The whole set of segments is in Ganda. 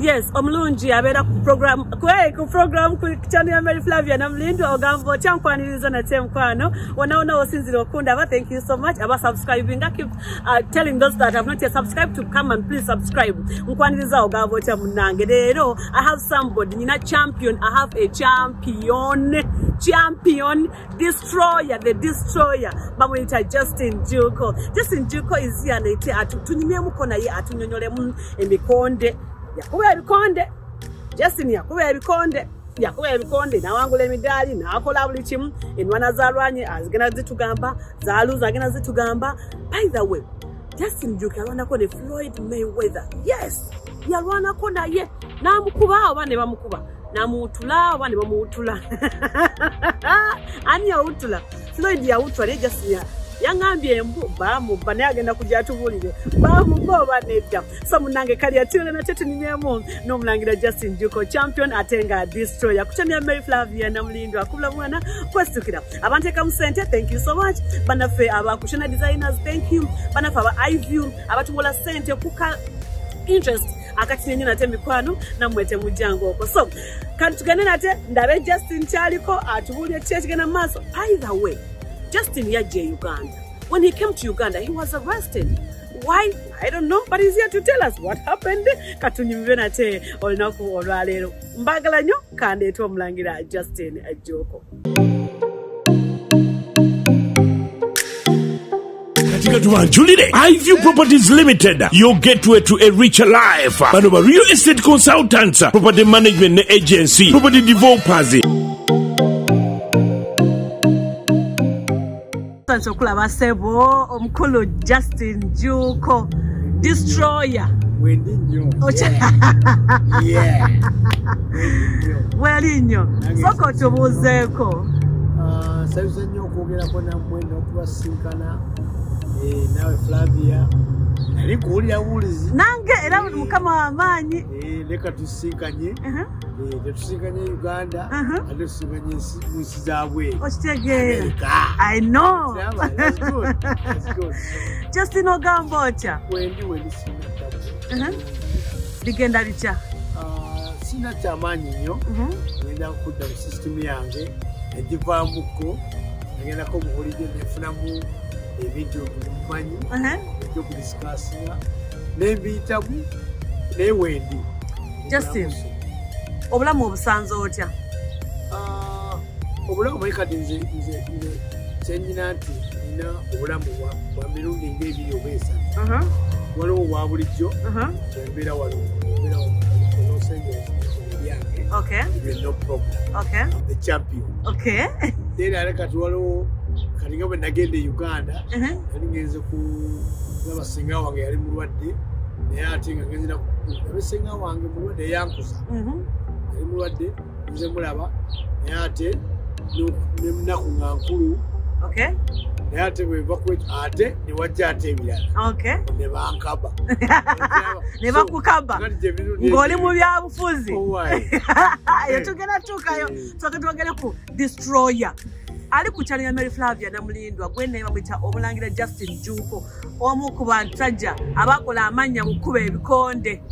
yes omulungi abeera ku program. Ku program ku channel ya Mary Flavia namulindwa ogamba otya nkwaniriza nate mukwano wona wona wosinzira okundaba thank you so much. Aba subscribing I keep uh, telling those that have not yet subscribed to come and please subscribe. Nkwaniriza ogamba otya munange. Leero I have somebody nina champion I have a champion champion destroyer the destroyer. Bamuyita Justin Juko. Justin Juko is here naite atunyumyemuko naye atunyonyolemu emikonde yakuba ebikonde Justin yakuba ebikonde yakuba ebikonde nawangula emidaali nakola buli kimu enwana zalwanye azigenda zitugamba zaluza agenda zitugamba. By the way Justin Juko yalwanako ne Floyd Mayweather. Yes yalwanako naye. Namukuba oba ne bamukuba? Namuwutula oba ne bamuwutula? Ani yawutula? Floyd yawutula naye Justin ya yaŋambye embu bamubba naye agenda kujja atubulire bamubba oba nedda so munange kali atire nate tunyumyemu n'omulangira justin juko champion ate nga destroyer. Kutamya mary flavia namulindwa akubula mwana kwesitukira. Abanteekamu sente thank you so much. Banaffe abakushona designers thank you. Banaffe aba iview abatuwola sente kuka interest. Akati nenye nate mikwano nammwe temujjanga okwo. So kati tugende nate ndabe justin kyaliko atubulire ki ekigenda mu maaso by the way Justin Yaje Uganda. When he came to Uganda, he was arrested. Why? I don't know, but he's here to tell us what happened. Katunyumve nate olunaku olwaleero. Mbagala nnyo kandeeta omulangira Justin Ajoko. iview properties limited your gateway to a richer life bano ba real estate consultants property management agency property developers Thanks okulaba sebo omukulu Justin Juko destroyer. Nnyo. Weli nnyo. Soka otubuuzeeko. Ah, nsanyusa nnyo okwogerako nammwe n'okubasinkana eh, naawe Flavia. Nali nkuwulira buwulizi. Nange era buli mukama w'amaanyi. Leka tusinkanye. Tetusinkanye Uganda, Aha. ate tusinkanye mu nsi zaabweru. Okitegeera. America. I know. Samba, that's good. That's good. Justin ogamba otya? Wendi wendi. Ligenda litya? Ah, sina kyamaanyi nnyo. Mhm. ngenda kudda mu sisitimu yange egivaamuko nagendako mubulijjo nefunamu ebintu bimumanyi Uh-huh. ebyokudisikasinga nembiyitamu naye wendi Justin. Obulamu obusanze otya? Ah, obulamu omanyi kati nze kyenyina nti nina obulamu bwa- mirundi ngaebiri oba esatu waliwo obwa bulijjo embeera wano embeera nosengera ebyange Okay. ebyo no problem Okay. the champion Okay. era ate kati waliwo kati nga bwe nagenda e uganda Uh-huh. yali ngenze ku laba senga wange yali mulwadde naye ate nga ngenze nabe senga wange mulwadde eyankuza Mhm. yali mulwadde nze mulaba naye ate nemunaku nga nkulu Okay. naye ate kwekyo ate newajja ate ebirala Okay. ne bankaba Ne bakukaba. Ng'oli mu byabufuzi. Oh? Eyo tugenda tuukayo. Eh. Soka twogere ku destroyer. Ali ku channel ya Mary Flavia namulindwa gwe naye bamwita omulangira Justin Juko omu ku bantajja abakola amannya mu kkuba ebikonde.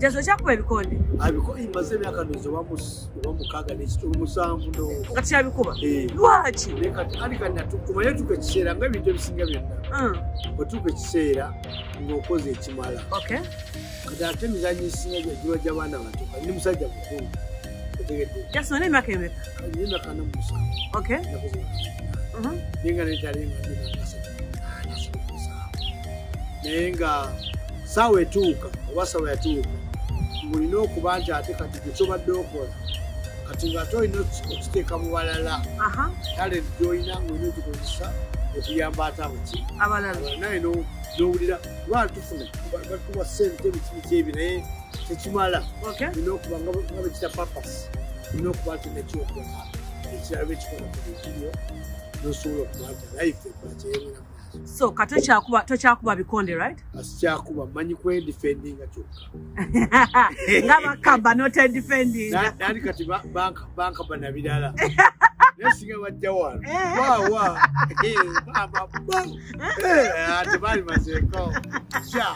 Jaso kyakuba ebikonde abiko imaze emyaka ndozi oba mus- oba mukaaga n'ekitulu musanvu ndowooza nga kyabikuba. Eh. Lwaki? kati natumanye tuka ekiseera nga ebintu ebisinga byonna otuuka ekiseera ng'okoze ekimala kati ate emizanyo egisinga gyagiba gy'abaana bato kati ndi musajja mukulu Jaso ne emyaka emeka. emyaka ana musanvu Okay. Mhm. naye nga netali nga ndinangasatu musanvu naye nga saawa etuuka oba saawa yatuuka ng'olina okuba nti ate kati gwe kyobadde okola kati ng'ate olina okiteeka mu balala Aha. kale gyolina ng'olina ogikozesa okuyamba ate abaki Abalala. naye no- n'owulira lwali tufuna batuwa sente bikibi kyebi naye tekimala olina okuba nga bekita papas olina okuba nti nekyokola ekirala bekikola ku bikiyo nosobola okuba nti life ekola kyeyongera mu maaso So kato kyakuba tokyakuba bikonde right? asikyakuba manyi kwedifendinga kyokka nga bakaba not defending. Na- nandi kati ba- banka- bankaba na birala naye singa bajja wano Eh. waawa Eh, maama, bo. Eh, tebaali mazeeko kya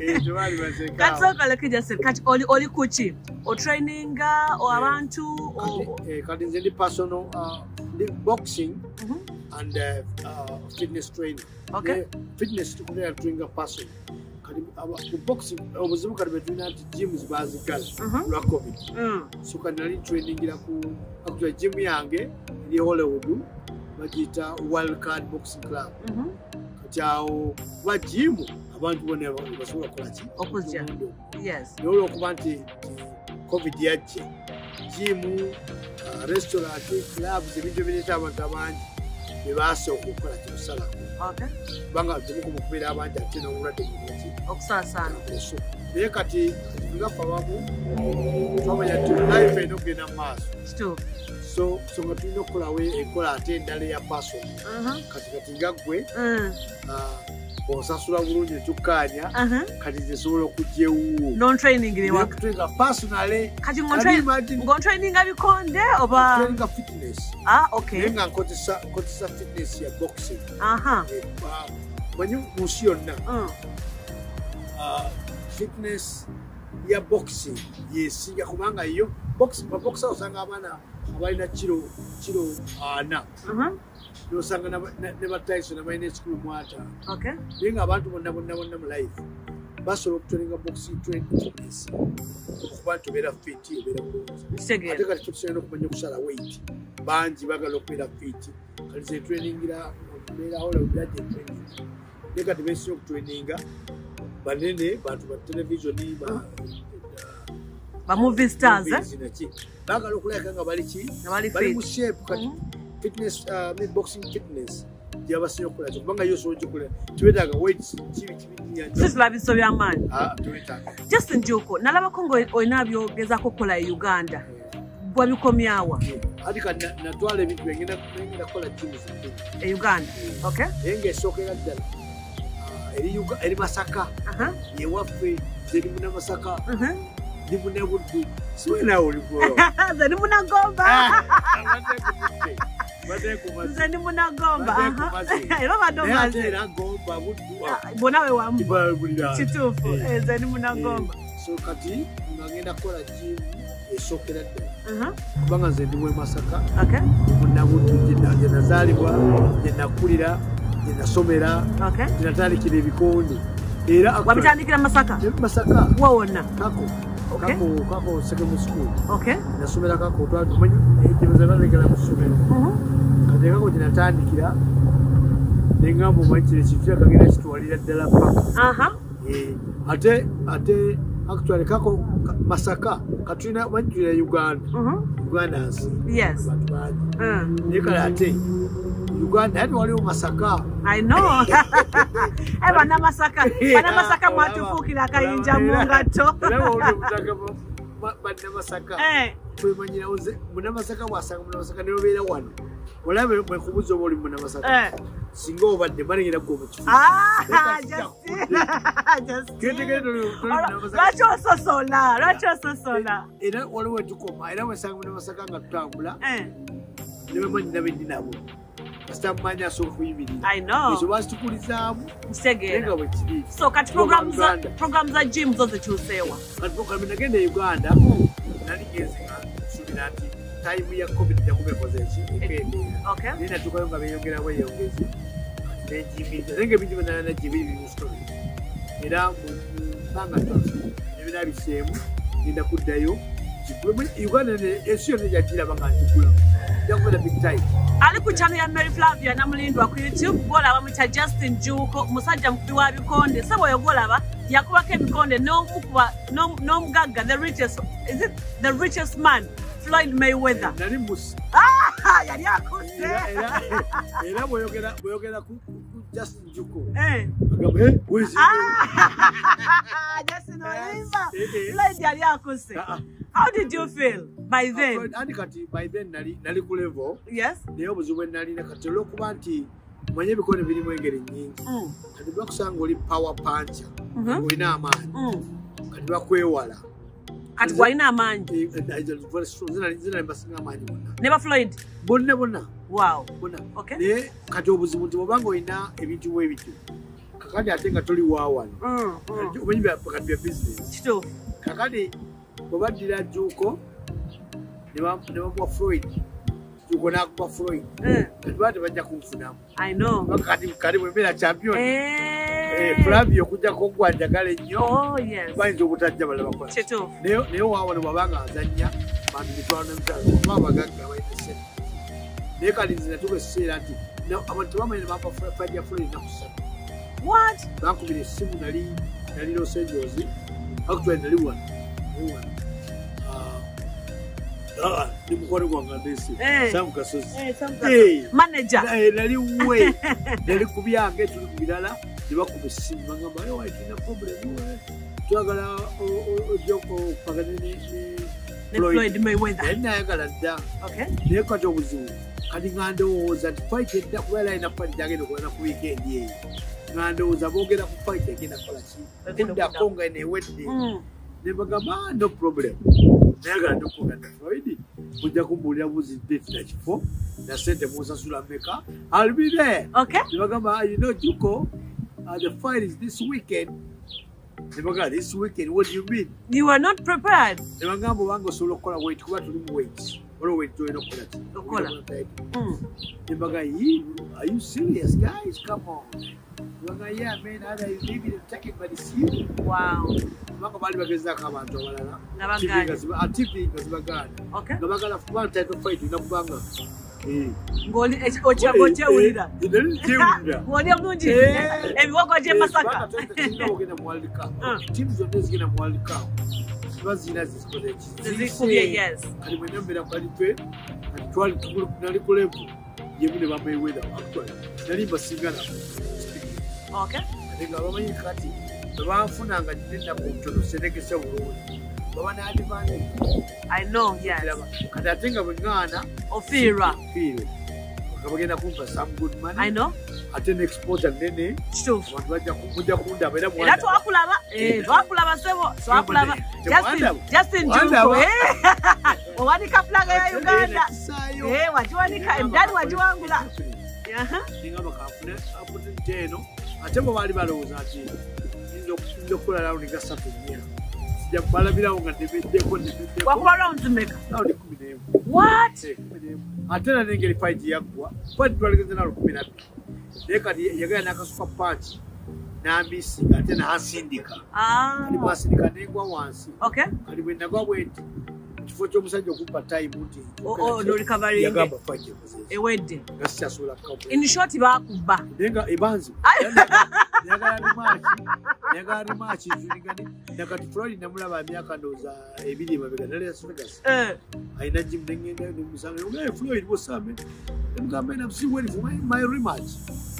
Eh, tebaali mazeeko kati sokaleko justin kati oli oli kuki otraininga o abantu o- Kati, eh, kati nze ndi personal uh, boxing Mhm. And uh, uh, fitness training Okay. Ne fitness tulinga person kati aba- ku boxing obuzibu kati betulina nti gyms bazigala Mhm. lwa covid Mm. so kati nali trainingira ku actually gym yange eri hollywood bagiyita world card boxing club kati awo kuba gym abantu bonna basobola kukolaki Okujja. Omuwendo. yes naye olwokuba nti nti covid yajja jimu uh, restaurant clubs ebintu ebireeta abantu abangi bebasooka okukola kimusalako okay kubanga temuku mukubeera abangi ate n'obulwadde bulaki okusaasaana. Eso naye kati ngaffe abamu twamanya nti life eno kugenda mu maaso so so nga tulina okukolawo enkola ate endala eya paso. Kati kati nga ggwe Mm. uh, osasula bulungi netukkaanya Mhm. kati zesobola okugyewo non-training ewaka tulinga personale kati ng'otraininga bikonde oba tulinga fitness. Ah naye nga nkozesa fitness ya boxing. Eh, ah, manyi mu nsi yonna. Mm. ah, fitness ya boxing yesinga kubanga yo baboxa osanga abaana abalina kiro kiro ana Mhm. nosanga naba- ne batyson abalina ekikumi mu ataano okay. Naye nga abantu bonna bonna bonna mu life. Basobola okutolinga boxing train fitness okuba nti obeera fit obeera bulungi ate kati tukusobola okumanya okusala weight. Bangi bagala okubeera fit. Kati zetweningira okubeerawo labyaje training. Naye kati besinga okutweninga banene bantu ba televisioni ba movie stars eh? naki bagala okulabika nga bali ki? Bali mu shape kati Mhm. fitness uh, mid boxing fitness. Gyabasinga okukola kyo kubanga yo osobola okikola tibetaaga weights kibi kibinyanja sisula biso by'amaanyi tibetaaga justin juko nalabako ng'olina byogezako okukola e uganda. Bwabikomyawa ati kati na- natwala ebintu byengenda kukola jimu zikulu e uganda. Okay naye ngaesookera ddala ah, eri Uga- eri masaka. Aha. Yewaffe zeri muna masaka Mhm. ndi muna buddu siwenawe olikuwa nze ndi munagomba nze ndi munagomba Bateeko aha. maze. era obadde naye ate omaze era gomba buddu bonna we wamu ibabulira kituufu Eh. Eh, nze ndi munagomba so kati nga ngenda kukola jimu esookera ddala Aha. kubanga nze ndi mwe masaka. Okay. Munabuddu gye nazaalibwa gye nakulira gye nasomera okay. gye natandikira ebikonde. Era actually- wabitandikira masaka? Gye masaka. Wa wonna? Kako Okay. kako kako secondary school. Okay. Nasomera kako twamanyi ekibezabalekera mu ssomero. Mhm. kati kako gye natandikira neŋŋamba omanyi kino ekintu yakagenda kitwalira ddala paka Eh, ate ate actually kako ka- masaka katulina manyi tulina uganda? Mhm. uganda nsi yes. Bantu bangi Mm. naye kale ate uganda ate waliwo masaka. I know. Eh, bannamasaka bannamasaka mwatufuukira akayinja mu ngato. bannamasaka Eh, twemanyirawo ze munamasaka bwasanga munamasaka neobeera wano. Olabe mwekubuza oba oli munamasaka eh. singa obadde balengera gwe omukifu Ah, Leka Justin. Justin. Ketegere toli- toli Olwa- munamasaka. lwaki ososola lwaki ososola era waliwo wetukoma era bwesanga munamasaka nga tutambula. Eh, nebemanyi nabendi nabo kasita mumanyi asobola okuyimirira I know. ekyo basitukulizaamu naye nga kitegeera bwe kiri so kati program za Uganda. program za gym zo zikyuseewa kati kati nagenda e uganda nali ngenze nga? Nsuubira nti tayimu ya covid jakubekoze eki ekendeera okay. Naye natuukayo nga beeyongera bweyongezi nenjimiriza naye nga ebintu byenanajje biri biri story. Era mu bbanga ttano ebina biseemu genda kuddayo kigule uganda ne- ensi yonna jagiraba nga ali ku channel ya mary flavia namulindwa ku youtube gwolaba mwita justin juko musajja mukubi wa bikonde. Se bweyo gwolaba yakubako ebikonde n'omukuba n'om- n'omugagga the richest is it the richest man floyd mayweather? Ah, yali akuse era- era- era bweyogera ku justin juko. Eh. "Eh, Ah, Justin Olimba. Eh. Floyd yali akuse ah. how did you feel by then. Andi kati by then nali nali ku level. Yes. Naye obuzibu bwe nalina kati olwokuba nti manye ebikonde birimu engeri nyingi Mm, kati bakusanga oli power pancha Mhm. olina amaanyi. Mm. kati bakwewala kati gwalina amaanyi? Zina mbasinga amaanyi bonna. Ne ba floyd bonna bonna. Wow. Bonna. Okay. naye kati obuzibu nti bwobanga olina ebintu bwe bityo kakati ate nga toli waawano Mm, omanyi kati bya bizinesi kakati bwebaddira juuko ne ba- ne bamuwa floyd juuko n'akuba floyd baa tebajja kunfunamu kati bwembeera champion. Eh. flavio okujjako ogwanjagala ennyo Oh, yes. bayinza obutajja balabakola naye waawano bwabanga azannya bantu mitwalo nemitwalo kuba abagagga balina sente naye kati nze natuka ekiseera nti abantu tebamanyi nebampa fajja fula ennaku ssatu what? Bankubira essimu nali nali los angeles actually nali wano ni mukwano gwange ndesi Eh. samu kasozi Eh, nali we nali ku byange tuli ku birala ne bakuba essimu bagamba "Eh, wayi tulina problemu twagala ojja okupagana ne- ne ne Floyd." floyd. Mayweather. Yali nayagala dda naye kati obuzibu kati nga ndowooza nti fight edda kubeera alina fight gyagenda okulana ku wiikendi eyo nga ndowooza boogera ku fight egenda kukola ki okuddamu. nga newedde Mm. ne bagamba "Ah, no problem nayagala nokuganda floyd mujja kumbuulira buzi date na sente musasula meka I'll be there okay ne bagamba you know juko uh, the fight is this weekend ne bagamba this weekend what do you mean you were not prepared ne bagamba obanga osobola okukola wait kuba tuli mu wait waliwo wait tolina okukola ki Okukola. Mm. Nembaga, "Yee, are you serious, guys? Come on. Nembaga, yeah, man, either you leave it and take it by the sea. wow Kubanga baali bagezaako abantu abalala. TV nga zibagaana. Nga bagala kuba title fight olina kubanga. eh, ng'oli Eh. ebiwogo gy'e masaka kubanga tete zirina ogenda mu World Cup. Ah. Ttiimu zonna ezigenda mu World Cup ziba zirina zizikoze ki? kali mwena mbeera kwali twe kati twali nali ku levu yemu ne actually nali mbasingana ate nga bamanyi kati bwebanfunanga nennaku ntono serekese bulungi. Baba ne advantage i know yes. Kiraba. kati ate nga bweŋŋaana ofiirwa. Nga bagenda kumpa some good money ate neexposure nene abantu ku- mujja kundaba era era twakulaba eh, twakulaba sebo twakulaba. Justin- juko eh. owanika fulaga ya uganda. Eh, wagiwanika emidali wagiwangula. Aha. ninga bakafune apuniti eno ate bwe baali balowooza nti nja okukola rawundi ga satu nnya. Sijja balabirawo nga kumi what? Eh, kumi ate era nengeri fight yaggwa. Fight twalegeze na lukumi nabbiri naye kati yagala n'akasuka panki n'ambisinga ate n'asindika. Ah, kati bwasindika nengwa wansi. Kati bwe nagwa bwe nti kifo ky'omusajja okumpa tayimu nti Oh, oh, yagamba ewedde nga sikyasobola in short bakuba naye nga ebanzi nyagala rimaki nyagala rimaki nzulingani nakati floyd namulaba emyaka ndowooza ebiri emabega nali las vegas alina jim nengenda nemusanga ogaye floyd bosame nemugamba ena for my, rematch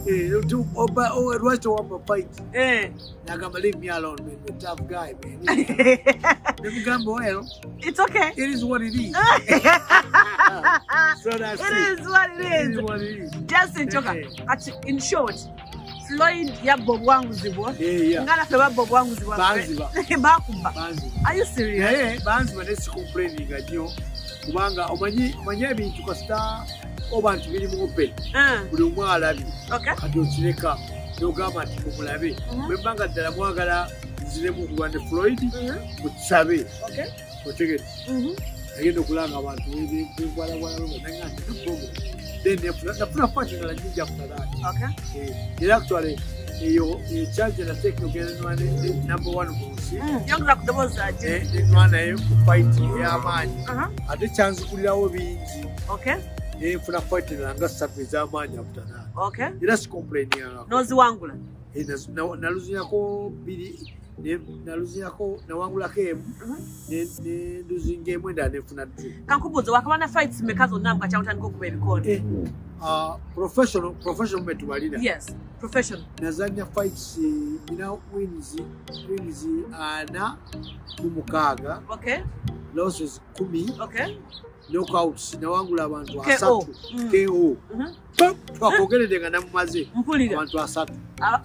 Eh, oba- oh, lwaki towamba fight. Eh. nagamba leave me alone man the tough guy man. Nemugamba well it's okay. It is what it is. So that's it it. is what it it is is. what it is. Justin choka Eh. kati in short floyd yabba obuwanguzi bwo nga naffe babba obuwanguzi bwaffe bakuba banzi are you serious? Naye banziba nesikomplaininga nnyo kubanga omanyi omanyi ebintu kasita oba nti birimu open Eh, buli omu alabye. Kati okireka nogamba nti mumulabe. Mhm. bwembanga ddala mwagala nziremu floyd Mhm, mukisabe okay otegere Mhm. agenda okulanga abantu era eyo nateeka ogenda number one mu nsi. Nenwanayo ku ey'amaanyi. Ate kyanzikulirawo bingi. Okay nenfuna fight nanga ssatu ez'amaanyi abutana okay. Era sikomplainingako n'oziwangula naluzinyako biri ne- naluzinyako nawangulako emu Mhm. ne- ne nduzinga emu endala nenfuna dru kankubuuza wakaba na fights meka zonna mu kakyawutandika okuba ebikondo Eh, ah, professional professional me tubalira yes professional. Nazanya fights eh, nina wins wins ana ku mukaaga okay. Losses kumi. Okay knockouts nawangula abantu asatu. Mm. ko Mhm. twakogerede nga namumaze abantu asatu. Ah,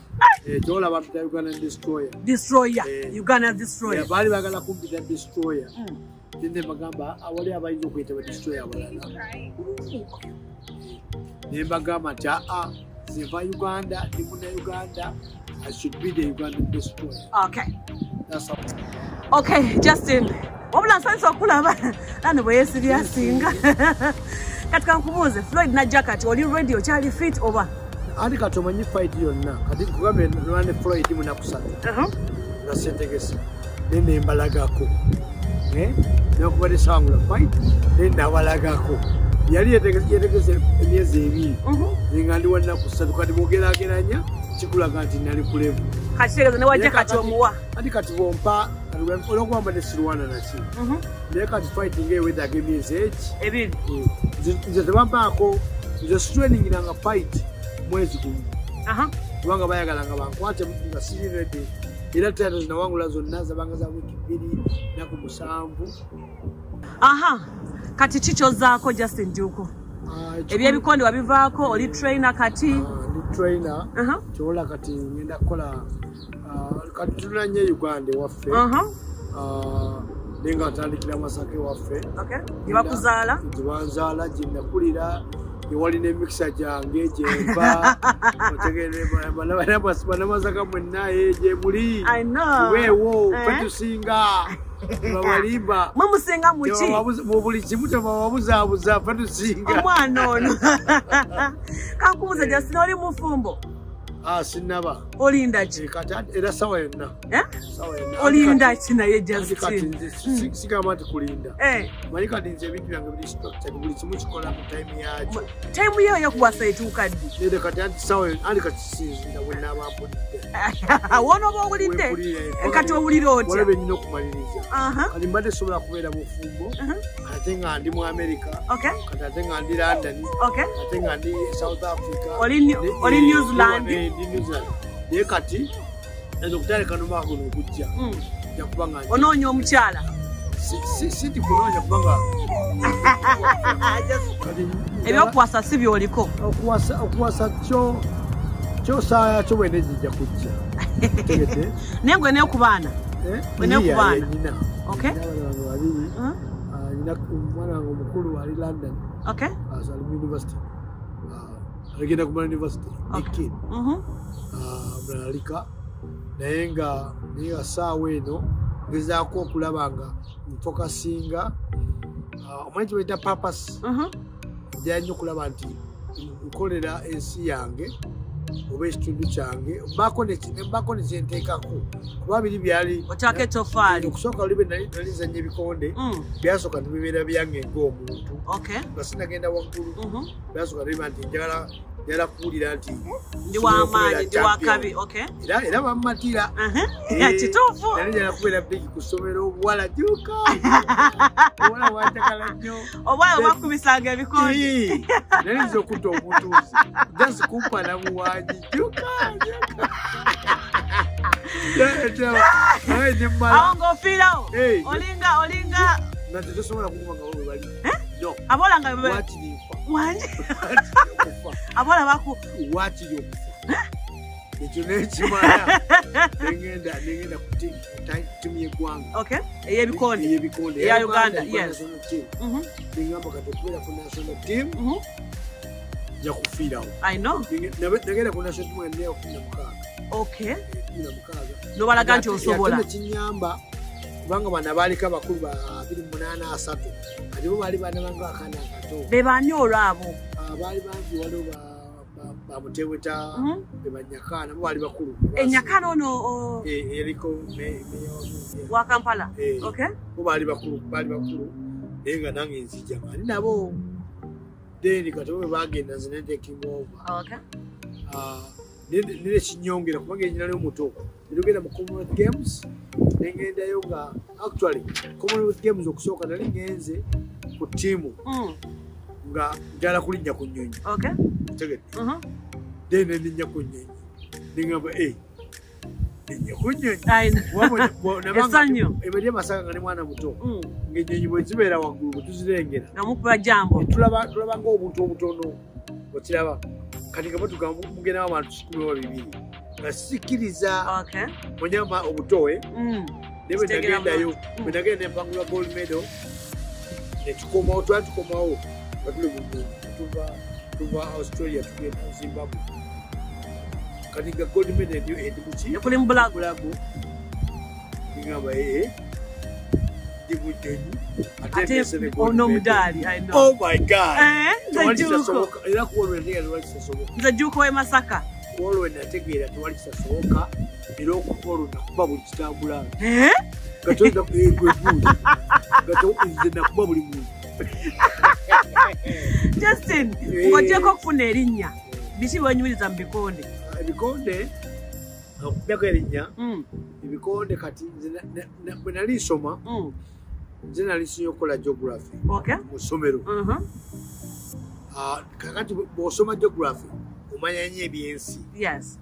Eh, kyolaba mpita uganda destroyer. Destroyer. Eh. uganda destroyer. Eh, baali bagala kumpita destroyer. Mm. nende bagamba awali abayinza okuyita badestroyer abalala. Nembagamba nti aa zinva uganda ndi muna uganda i should be the ugandan destroyer. Okay. That's how okay justin. Wabula nsanyusa okulaba nani bwe yeesibya asinga kati kankubuuze floyd najja kati oli ready okyali fit oba? Andi kati omanyi fight yonna. Kati kugambe nwane floyd munakusatu nga sentegese nenembalagako nokubadde sawangula fight nenabalagako yali yetegese emyezi ebiri. Nga ndi wanaku ssatu kati bwogerageranya kikulaga nti nali kulevu kati kitegeeza ne wajja kati omuwa? Andi kati bompa olwokuba mbadde sirwana naki naye kati fighting ewethaga emyezi eki? Ebiri. Nze- nze tebampaako nze sitraininginanga fight mwezi gumu. Kubanga bayagalanga bankwate nga siri redi era tato zinawangula zonna zabanga za wiiki bbiri naku musanvu. Aha kati kikyozaako justin juko Ah, ekikulu- ebyebikonde wabivaako oli trainer kati Ah, ndi trainer Aha. kyobola kati ngenda kukola ah, kati tulunanye uganda ewaffe Aha. Ah, naye nga batandikira masaka ewaffe Okay. gyebakuzaala gyebanzaala gyenakulira ewalina emikisa gyange gyenva banamasaka mwenaye gyemuli I know. weewo Eh? Babalimba mwe musinga muki mu buli kimu tebawabuzaabuza fetusinga omwana ono. Kankubuze justin oli mufumbo sinaba olinda ki era sawa yonna Eh? olinda ki naye Ati kati justin nze si- sigamba nti kulinda Eh, manyi kati nze ebintu byange biri structured buli kimu kikola mu time yakyo taimu yo yokuwasa etuuka ddi nede kati anti sawa yonna andi kati sinzira bwenaaba mpulidde wona oba owulidde kati owulira otya walabe nina okumaliriza kati mbadde sobola kubeera bufumbo Aha. ate nga ndi mu america kati ate nga ndi london ate nga ndi south africa Oli New- Ne- oli eh, New Zealand. Eh, naye kati nza okutandika nomwaka guno okujja Mm. ja kuba nga onoonya omukyala. Si- si- si ti kunoonya kubanga ebyokuwasa si byoliko. Okuwasa kyo kyosaaya kyo bwene zijja kujja. Naye gwe. Nina. Abaana bange babiri? Ah, omwana wange omukulu ali london. Okay as ali mu university. Ah, aligenda kumala university. Okay. Mulalika naye nga naye nga saawa eno ngezaako okulaba nga nfokasinga ah, omanyi kibaita papas Mhm. njala nnyo okulaba nti nkolera ensi yange oba ekitundu kyange mbaako mbaako nekyenteekako kuba biri byali otaako etofaali okusooka oli bwe nali nali nzanya ebikonde Mm. byasooka nebibeera byange ng'omuntu nga sinagenda waggulu Mhm. byasooka nebiba nti njagala njagala kuwulira nti ndi wamaanyi ndi wakabi era bamumatira. Eh, kituufu nali njagala kubeera bigi ku ssomero obuwala juka. Obuwala bwanjagala nnyo. Obwayo bakubisanga ebikondi Ii, nali nza okutta omutuuzi just kumpa namuwanyi juka juka. Awo ng'ofiirawo Eh. olinga olinga. Nga tetusobola kukuba nga bwe bali. No. Aboola nga be- okufa aboola baku waakiri okufa ekyo nekimala negenda negenda ku ti- ti- ttiimu yeggwanga okay. Ey'ebikonde eyebikonde Eya Uganda, yes. Mhm. negamba kati okubeera ku national team. Nja kufiirawo nagenda ku national team nga nneyo kumi na mukaaga nobalaga nti osobola ate nekinyamba kubanga bano abaaliko abakulu ba 28 ate bo baali bana bange akaana akato. Be baani olwabo Ah, baali bangi waliwo ba- ba- bamuteweta Mhm. be banyakaana bo baali bakulu. Enyakana ono o- Eh, eriko wa- kampala? Eh. okay. bo baali bakulu baali bakulu. Naye nga nange nzija nga ali nabo. Then kati bo bwe bagenda nze nene kinyongera kubanga enyinayo muto nerugenda mu commonwealth games nengendayo nga actually commonwealth games okusooka nali ngenze ku ttiimu Mm. nga njala kulinnya ku nnyonyi. Okay. Tegedde. Mhm. then neninnya ku nnyonyi. Nengamba e ebali amasaka nga ne mwana muto. Mm. ng'ennyonyi bwe zibeera waggulu bwe tuzirengera. Nga mukuba jambo tulaba tulaba ng'obuntu obutono okiraba kati nga batuga mugendawo abantu kikumi oba bibiri nga sikkiriza munyama obutowe Mm. naye bwe Kitegera nagendayo mu- bwe nagenda empangula gold medal netukomawo twali tukomawo nga tuli tuva tuva australia tugenda zimbabwe. Kati nga gold medal endi endi muki ekuli mu bulago. Bulago. Ngamba ee gold ono omudaali oh my god. Eh, Jjuuko. era kuwolwe naye tewali kisasoboka nze juuko w'e masaka. Olwo nategeera tewali kisasoboka era okuva olwo nakuba buli kitambula. Eh? gatogegweguuli nze nakuba buli muntu. Justin Eh. ng'ogyeko okufuna erinnya. Biki bwenyumiriza mu bikonde? Ebikonde? Okubyaku erinnya? Mm, ebikonde kati bwe nali nsoma mm. Nze nali nsinye okukola geography okay. mu ssomero. Mhm. Ah, kakati bw'osoma geography omanya nnyo ebyensi.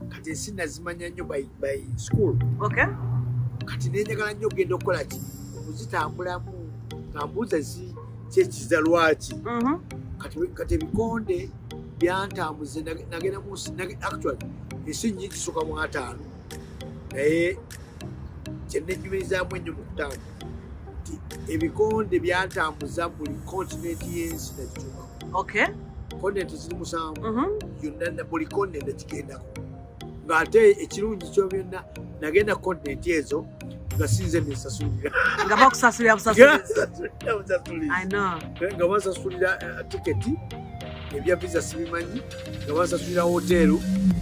Kati ensi nazimanya nnyo by school. Okay. Kati nenjagala nnyo okugenda okukola ki? Okuzitambulamu nga mbuuza zi kyekiza lwaki Mhm. kati ebikonde byantambuze nag- nagenda mu nsi- nag- actually ensi nyingi kisooka mu ataano. Naye kyennenyumirizaamu ennyo mu kutambula nti ebikonde byantambuza buli kontinenti y'ensi okay. Kontinenti ziri musanvu yonna na- buli kontinenti nagigendako ng'ate ekirungi kyo byonna nagenda kontinenti ezo nga sinze nesasulira nga nga bansasulira eh, tiketi ebya visa sibimanyi nga bansasulira hoteero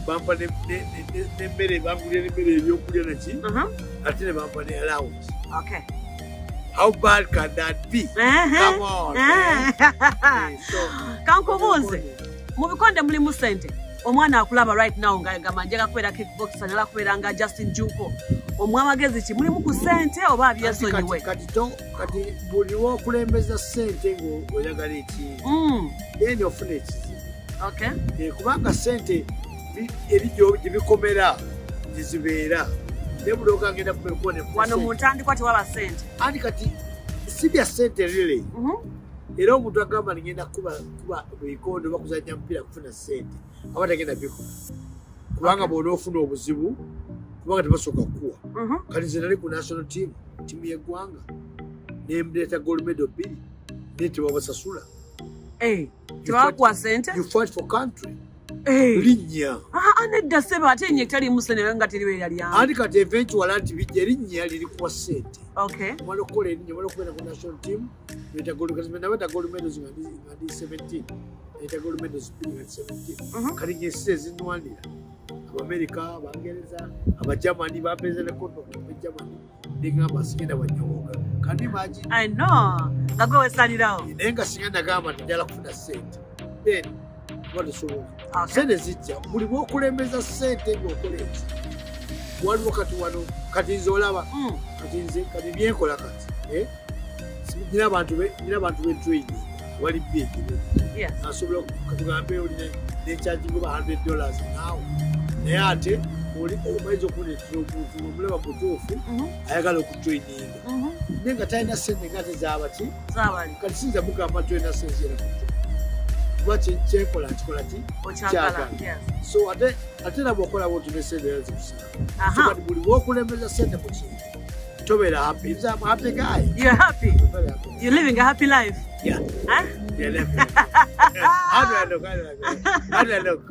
bampa ne- ne- ne- ne- nemmere bangulira nemmere ebyokulya naki Mhm. ate ne bampa ne allowance. Okay how bad can that be? Ehe. Come on, man. Eh. Eh, so, kankubuuze mu bikonde mulimu sente omwana akulaba right now nga gamba njaga kubeera kickbox anyala kubeera nga justin juko. Omwamagezi ki mulimu ku sente oba kati- byesonyiwe? kati to- kati buli wokulembeza sente ngaoyagala ekintu Mm, then ofuna ekizibu. Okay. Eh, kubanga sente bi- eri gyo- gye bikomera gye zibeera naye buli okagenda kubekonde wano mu ntandikwa tewaba sente. Andi kati si bya sente rere Mhm. era omuntu agamba nigenda kuba bwikondo bakuzanya mupiira kufuna sente aba tagenda bikola kubanga bwona ofuna obuzibu kubanga tebasooka kukuwa. Mhm. kati nze nali ku national team tiimu yeggwanga. Nemleeta gold medal bbiri naye tebabasasula Eh, tebakuwa sente? you fight for country. Linnya. Ah, ah, nedda sebe ate enye talimu sente naye nga teribeera lyange andi kati eventual anti bijja erinnya lirikuwa sente okay. Omala okukola erinnya omala okubeera ku national team gold medals nga ndi nga ndi 17 leeta gold medals bbiri nga ndi 17 Mhm. kati ngensi ezinwanira abamerika abangereza ne kondo abagermany negamba sigenda banyawoga kandi magi i know. Nga gwe wesalirawo. Naye nga singa nagamba njala kufuna sente then kuba tesobola Okay. Sente zijja. Buli bwokulembeza sente ngaokola eki waliwo kati wano kati nze olaba Mm, kati nze kati byenkola kati eh? nina abantu betraining abali bigire yes. Asobola katugambe olina nekyajinga ba 100 dollars naawe. Naye ate omayinza okuneetera omuntu omulaba mutuufu Mhm, ayagala okutraininga mhm. naye nga talina sente nga tezaba ki zaabali. kati sinza mugamba tulina sente era kuba kye- kyenkola nkikola ki Kyagala. so ate ate nabwe okola bwoti ne sente era zikusala so aha kati buli bwokulembeza sente mu kintu tobeera happy Nze am happy guy you're happy you're living a happy life Yeah. huh? Yeah, let me- How do I look? How do I look? How do I look?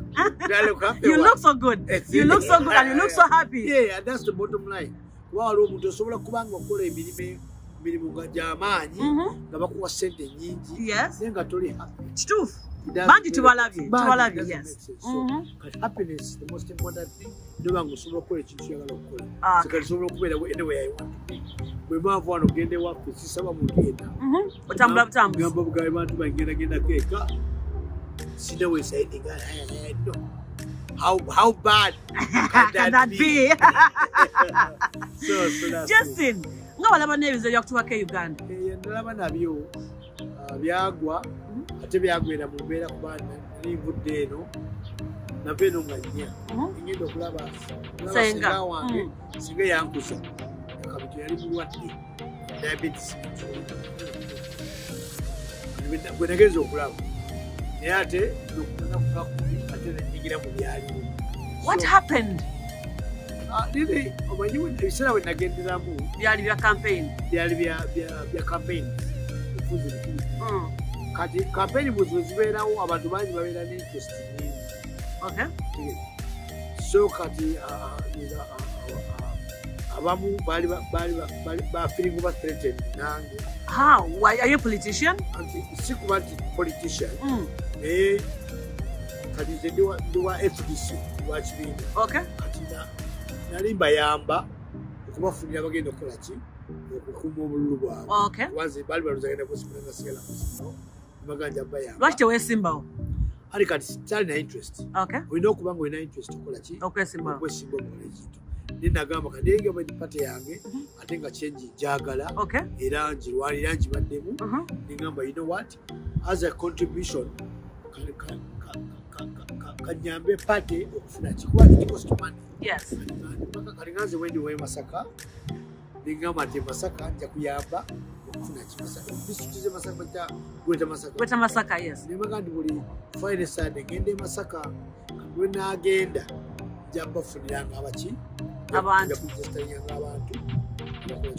Do I look happy? you or look so good you look so good and you look so happy Yeah, that's the bottom line. kuba waliwo omuntu osobola kuba nga okola emirimu nga gy'amaanyi Mhm. nga bakuwa sente nyingi naye nga toli happy. kituufu bangi tubalabye tubalabye yes. So, Mhm. kati happiness the most important thing. Noba nga osobola okukola ekintu kyagala okukola Ah. So kati osobola okubeera anywhere I want to be. Bwe maava wano ogende waffe sisaba muntu yenna otambula butambuzi gamba bugabe bantu bangendagendako eka sina wesaidinga no. How, how bad can Can that be? so, so it. justin nga walaba n'ebizo byakutubako e uganda? Eh, ndalaba nabyo ah, byagwa ate byagwera mu mbeera kuba nali nvudde eno nava eno nga nnya. Mhm. ngenda okulaba Senga. wange Mm. singa yankuza. Kabito yali mulwadde diabetes gwe nagenza okulaba. Naye ate nokunaku gakumi ate nenyigira mu byaliwo what happened? ah, lili omanyi we- ebiseera bwe nagenderamu? Byali bya campaign. Byali bya- campaign. Efuzi bikulu. Mm. Kati campaign bwe zibe zibeerawo abantu bangi babeera ne interest nyingi so kati ah, ah, ah, abamu bafiringu ba threatened nange. Are you politician? Anti si kuba nti politician mm. naye kati nze ndi wa- wa fdc lwa kibiina kati na- nali mbayamba okubafunira bagenda okukola ki? Okukuuma obululu bwabwe. Okay. Wanze baali baluzagenda kusimula nga sigala kusimao baganja bayamba. Lwaki teweesimbawo? Ali kati talina interest. Olina okuba nga olina interest okukola ki? Okwesimba okukola ekintu. Naye nagamba kandenge bwe pate yange ate nga kyenji njagala era njirwanira njibaddemu Mhm. ningamba you know what? As a contribution ka- ka- ka- ka- ka- ka- kanyambe pate okufuna kikuba yes. Kalinganze wendi we masaka ningamba nti masaka nja kuyamba okufuna kimasaka disituti ze masaka bajja gweta masaka weta masaka yes. Nemaga nti buli friday sunday ngenda e masaka lwe nagenda. Nja bafuniranga abaki Abantu. kujestaringanga abantu.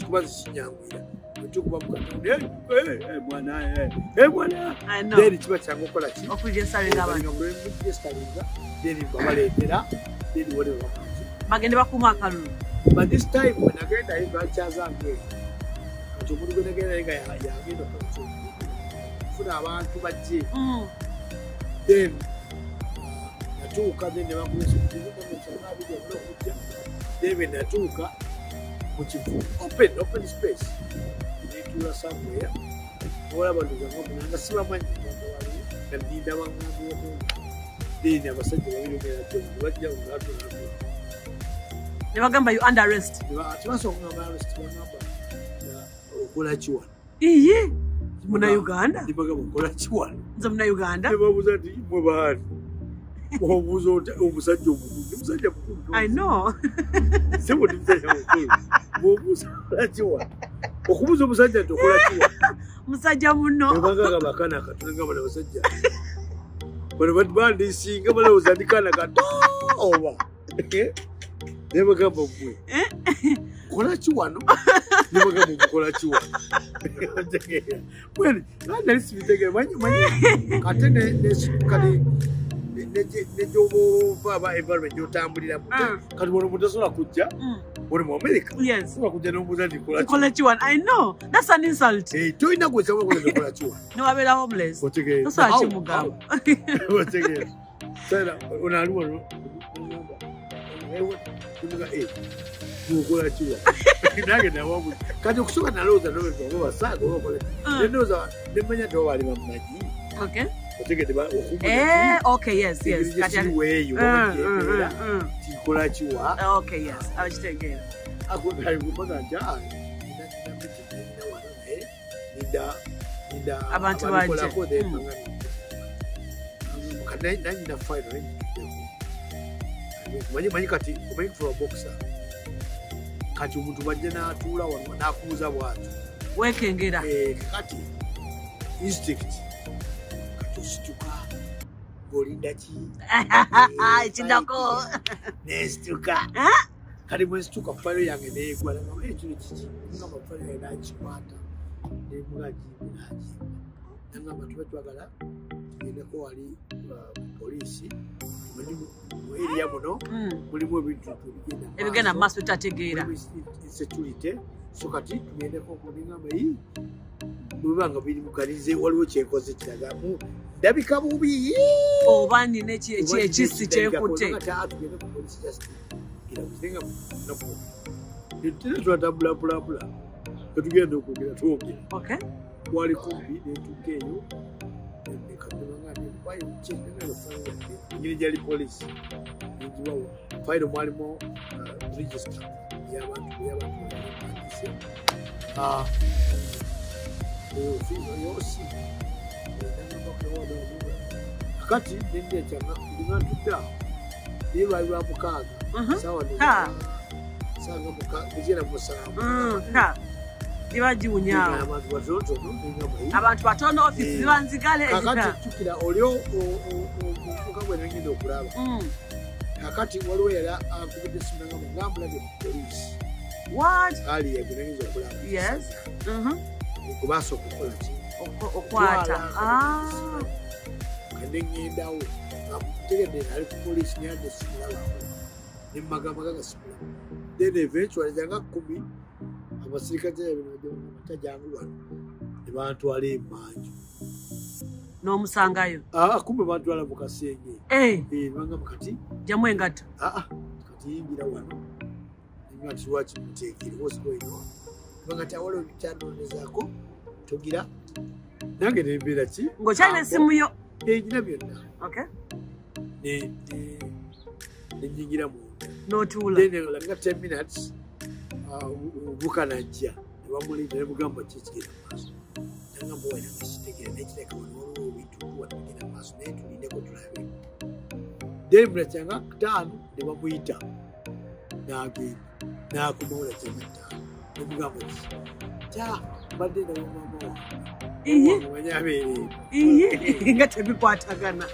Kuba zikinyangwira etukuba mukatmwana then kiba kyangu okukola ki? Mujestaringa then babaleetera then whatever. Bakoze bagende bakuuma akalulu. But this time when agenda ye omuntu gwe nagenda ye nga ya- yagenda okola kufuna abantu bajje Mm. then natuuka then nebakulesaokujja then bwe natuuka mu kivu open open space. Netuula somewhere olaba ndozangamunanga sibamanyi nga ndinda baŋŋambiwao then abasajja babiri ogeratebajja ngatolaa ne bagamba you under arrest. Tebasonga amalest bagamba okola kiwano. Iye? Muna uganda? nibagamba okola kiwano. Nze muna uganda? Nebabuuza nti mwe baani obuuza omusajja omukulu musajja mukulu i know. sebo ndi musajja mukulu. Bwobuuza okola kiwano. Okubuuza omusajja nti okola kiwano. Musajja muno. Nebagaga bakana katono nga bana basajja. Bano bandisinga balowooza ndi kaana kato oba nebagamba mwe kola kiwano nebagamba mukola kiwano mwene nali sibitegere manyi manyi kate ne- ne- kati nejobova aba environment gyotambuliramu Mm. kati wano omuntu asobola kujja oli mu america sobola kujja nomubuuza nti kola kola kiwan i know that's an insult. Eh, tolina gwesakola kola kiwano newabeera homeless. Tosobola kimugamba. onali wano mukola kiwa nange nawamu kati okusoka nalowooza nobasaaga obakola nenooza nemanya ti obaali bamumanyi okay otegede eh okay yes yes kati ali- okumuweeyo Mm, mm, bamujeera mm, mm. tikola kiwa okay yes abakitegeera akugaikubaga nti nida nida Abantu ababikolako bajje. then Mm. banga ni- kati nayi- nanyina final manyi manyi kati omanyi kufuba boxer? Kati omuntu bajja n'atuula wano n'akubuuza bwati wekengera Eh, kati instinct kati osituka ng'olinda ki? Ekidako nesituka. Ah? kati bwensituka falo yange neegwa nagamba "Eh, kiki? Ngamba falo yange nakikwata nemulagimbi nagimba nagamba tuba twagala tugendeko wali uh, poliisi Mumanyi mu- mu eriya muno Mm. mulimu ebintu ebigenda mumaaso bitategeera security so kati tugendeko kuningamba yi bwebanga biri mukalize waliwo kyenkoze kiraga mu- ndabika bubi. Oba nina eki- eki- ekisi kyekutte. twatambulambulambula etugenda okwogera twogera okay wali kumpi netuka eyo engeri gyali polisi. Negiwawo fairo mwalimu register. Yabantu yabantu bandise yosi kakati nendekyanga ndinga ntudde awo naye lwali lwa mukaaga Mhm. sawa Ha. sanga mugenda musanvu Ha. libagiwunyaawo abantu batono ofisi Eh. zibanzigale kakati ezika jjukira oli omuka gwe nagenda okulaba Mm. kakati waliwo era akubidde ngambulabye ku poliisi ali yegenageza okulaba. Mhm. kubasooka okukola ki Okw- okwata Ah. kande ŋŋendawo tegedde ali ku poliisi nayadde simulabako nemagamaga gasimulamu then eventually janga kumi abasirikale batajangu wano nebantwala emanju n'omusangayo? Kumbe bantwala mu kasenge Eh, bangamba kati. Jamu engatto aa kati yingira wano. Nga ti lwaki muteekere wosigoino banga ti awala ebikyanonezaako togira. Nange nembeera ki? Ng'okyalina essimu yo. Engina byonna. Okay ne- ne- nenyingira munda n'otuula. Nga 10 minutes obuka najja nebamulinda nemugamba kikigenda maaso? Nagamba wena nakitegeera nekireka wano waliwo ebintu tuwanigenda maaso naye tulindeko tulabe then mulakyanga taano nebamuyita nagenda nakomawo lakyanga taano nemugamba ki ta mbadde nabamama Iye. wange abeereeno iye? Nga tebikwatagana.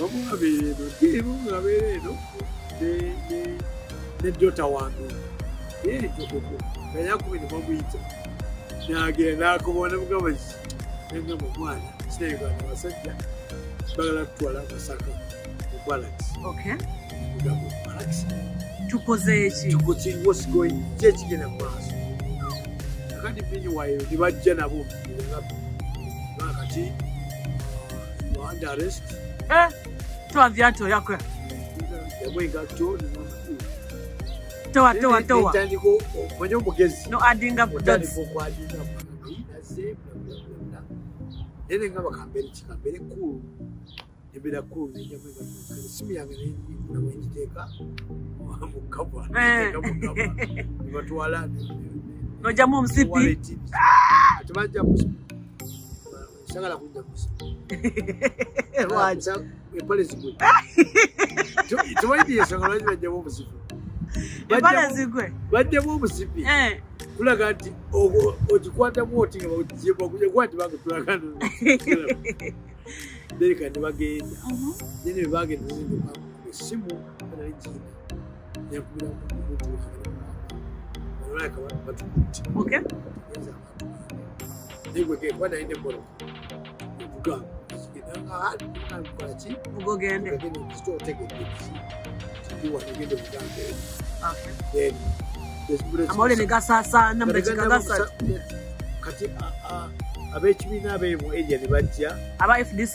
Bamuabeereno ntimu ngabeereno nedota wange yeritokoko ganyakumi nebamuyita nagenda nakobona mugamba ki nagamba mwana kinayuganda abasajja bagala kutwala masaka mubalaki okay mugamba balaki tukoze eki tukukiwosigoyi ki ekigenda mumaaso akandi menyuwairo nibajja nabo kati under arrest. Eh, twavyato yakwe yamwengatto towa towa omanye omugezi no adding up otandika dots okwadinga naze naye nengamba kambere kikambere kulu embeera kulu nenjamwenga esimu yange nabwengiteeka mukava Eh. nebatwala nojamu omusipi tebajja sagala kujja Lwaki? empale zigwe tebaidi ensonga lwaki bajjamu omusipi empale zigwe baddemu omusipi Eh, kulaga nti ogikwatamu oti nga bakujakwati bagatulaga dereka ne bagenda mhm. nene bebagenda esimu nali gina nekubira muntu olaka batukuti okay negwekekwa naye nemoroka evugakolaki mugogende otegedde tiwanegende bugambe Okay. then amawulire ne gasaasaana mu dakiika gasatu kati ab'ekibiina abeemu eria ne bajja aba fdc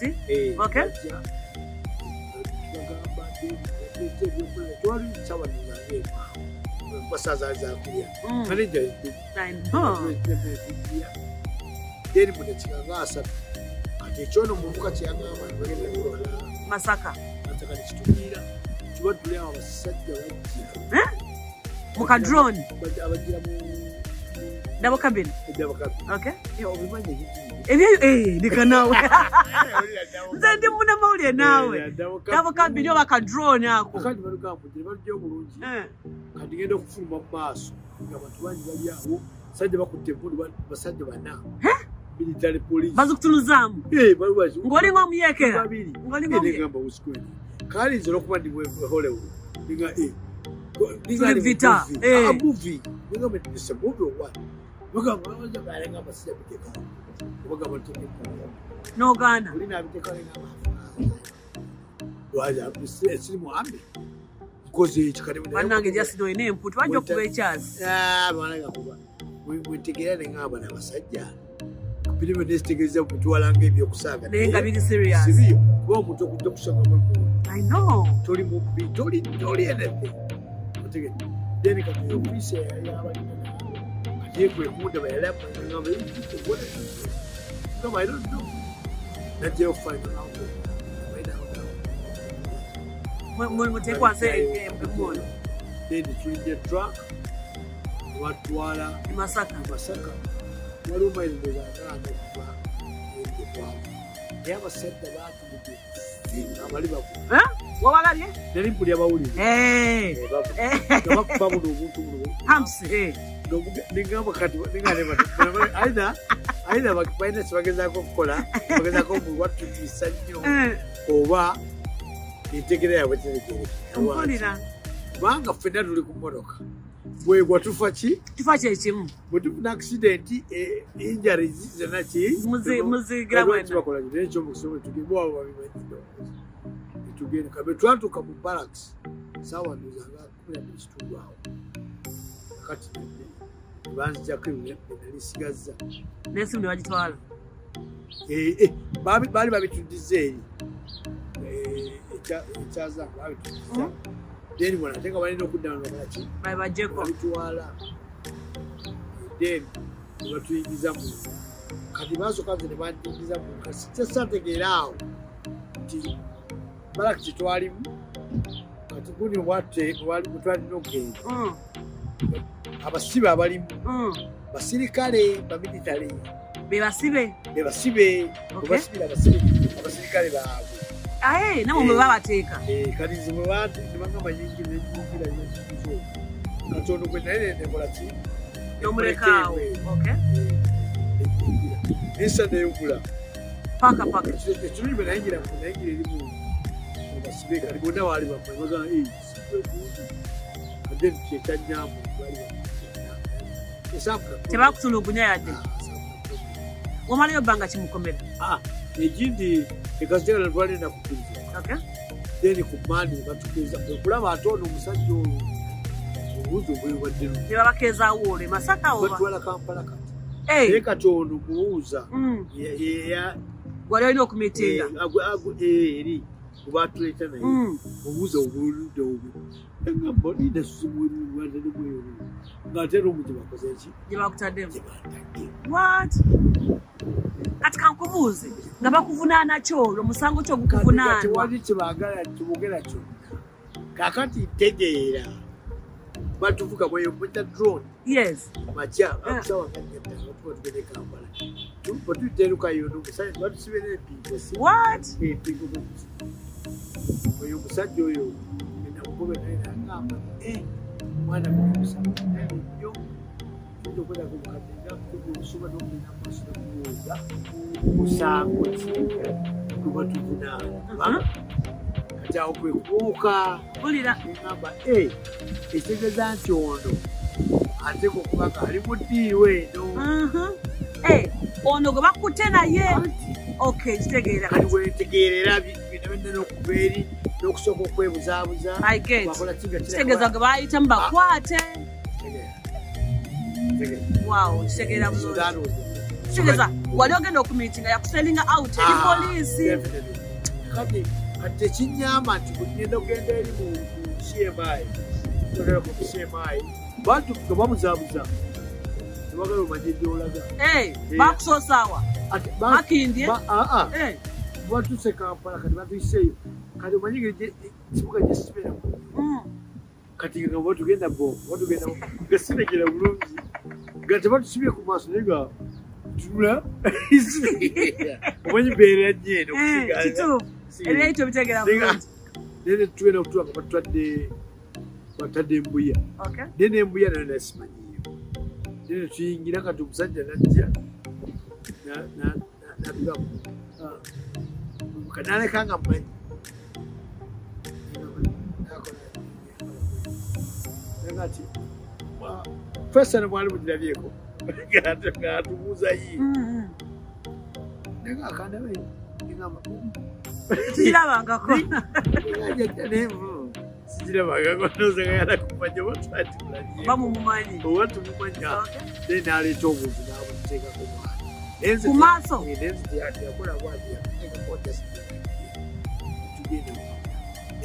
twali kyabanange mpasa zaali zakulya Mm. maneja then mu dakiika nga asatu kati ekyono muvuka kyagamba nibagenda nibala masaka. Ataka nekitumiira kiba tuli awo abasajja bajja Eh? mu kadrone Bajja- abagira mu dabo cabin ebyabakabi okay obimanyi ebintu ebyeyo eh ndikanawe nze ndi muna mawulire naawe dabo cabin oba kadrone ako akandi balugambudde balujja obulungi Eh, kati ngenda okufuluma mu maaso nga bantu bangi bali awo basajja bakutte empundu ba- basajja bana military police. Bazikutuluzaamu Eh, bali baki- ng'olinga omuyekera kali nze olwokuba ndi hollywood ninga eh, ninga Tuli ali mu vita, movie. eh. Ah, movie ningamba nti it's a movie or what bagamba baja balengamba sijja biteekawo bagamba nteekeko n'ogaana olina abiteekawo nengamba lwaja siri muhambe nkoze eki kati bannange jasino olina emputu bajja okuba ekyazi bwetegeera nengamba nabasajja birimu nesitegereza bwetwalanga ebyokusaaga naye nga biri serious. sibiyo kuba omuntu okudde kusangamu emuntu i know. Toli mubbi toli toli enedde otegedde then kati ofiisi yabalina kati yekwekunda bayalapangamba ngamba i don't know najjayo okufaanana mutekwasa emmono then tulinja truck nebatwala masaka amasaka waliwo mayirindoza agaana okuva endekwao naye abasajja batulidde abali baku Eh? wabagalye nali mpulya bawulire Eh. Eh. nga bakuba buno obuntu buno Hamsi, ningamba kati aina balina kyebagezaako okukola bagezaako watutiisa nnyo oba entegera yaabwe teregereka mpulira kubanga ffenna tuli ku mmotoka bwegwa tufa ki? Kifa kyekimu bwe tufuna accidenti injuries zonna ki? Muzi- muzigira mwena. bakola naye ekyomukisomo tugembawo babimanyido netugenda kabe twatuuka mu barracks saawa ndozanga kumi nabiri kitundu awo kati banzijako nalisigaza n'esimu ne bagitwala. Baali babituddiza eri. Ekyazanga babituddiza then bona ate nga balina okuddamu bakolaki babitwala then nebatuyingiza mu kati basooka nze ne bandingiza mu kasi kyesategeera awo nti balaki kyetwalimu kati guni bwatwalina okugenda Mm, abasibe abalimu mm. basirikale basibe. Bebasibe Okay. bebasibira abasirikale baabwe aye namwe mwe babateeka Eh, kati zimwe bantu nebagamba yingira yekizo katono gwe naye nekola ki nomulekaawo okay. Nesa neyogula paka paka. Ekirungi bwe nayingira nayingira erimu mubasibe kati bonna baali bamwebaga ate kyekyanyambu baali tebakutulugunya yadde wamalayo bbanga kimukomera egindi ekasitegala twalina kukiriza okay. then ku mani batukiriza okulaba ate ono omusajja olwo obuuzi obwewadde ne babakeezaawo olwe masaka batwala kampala kati. Eh, naye kati ono muwuuza mm, ye- ye- ya- wali olina eh, okumitinga agu- eh, eri kubatuleta naye. Mm, obuuza obuludde obu egamba olina suzimuwatedemweyo ngaate era omuti bakoze ki gye bakutaddemu gyebatadde what? Kati kankubuuze nga bakuvunaana ki olwo musango ki ogukuvunaanwa tewali kyebagala kibogera kyonna kakati tegeera batuvuga bweyometa drone. Yes. Makya akusawa ganyatano tuba tugende kampala. Bwetuyiterukayo nomusajja batusibe n'empingo si what? Empingo oyo omusajja oyo enamugobe naye nagamba omwana mumusajja nnyo tuyinza okwedako mukadde nga obusoba n'omulina maaso nokubuuza musango tuba tuvunaana kati awo kwe kubuuka ngamba ekitegeeza nti ono ateeka okuba nga ali mu ddiiru eno. Eh, ono gwe bakutte naye. Okay kitegeera kati. Wetegeerera bino byonna n'okuva eri n'okusooka okwebuzaabuza kitegeeza gwe bayitamu bakwate. Kitegeera kitegeeza wali ogenda okumitinga yakuselinga out eri poliisi. kati kati tekinyamba nti kugenda okugenda eri mu cmi ogera ku cmi bantu nga bamuzaabuza tebagala omanye gyolaga. Eh, bakusoosaawa Ati ba- makindye aa Eh, batuse kampala kati batuiseeyo kati omanyigire kibuga gyesibeeramu mm. kati nga batugenda bo batugenda nga sinegera bulungi nga tebatusibye ku maaso naye nga tula omanyi beera Eh, bulungi nene tugenda okutula nga batutwadde batadde embuya naye nembuya nayo nasimanyiyo nene tuyingira kati omusajja najja na- na- na- natugamu kanaleka nga mmanyi ati fesa ne mwali mugirabyeko ngatubuuza yi Mm, mm. naye akandabe ngamba tukirabangako sigirabagaganozaayala kumanya batwatikulabye bamumumanyi oba tumumanya naye naleeta obuntu nabuteekako mwana ku maaso yakola bwatugenda nene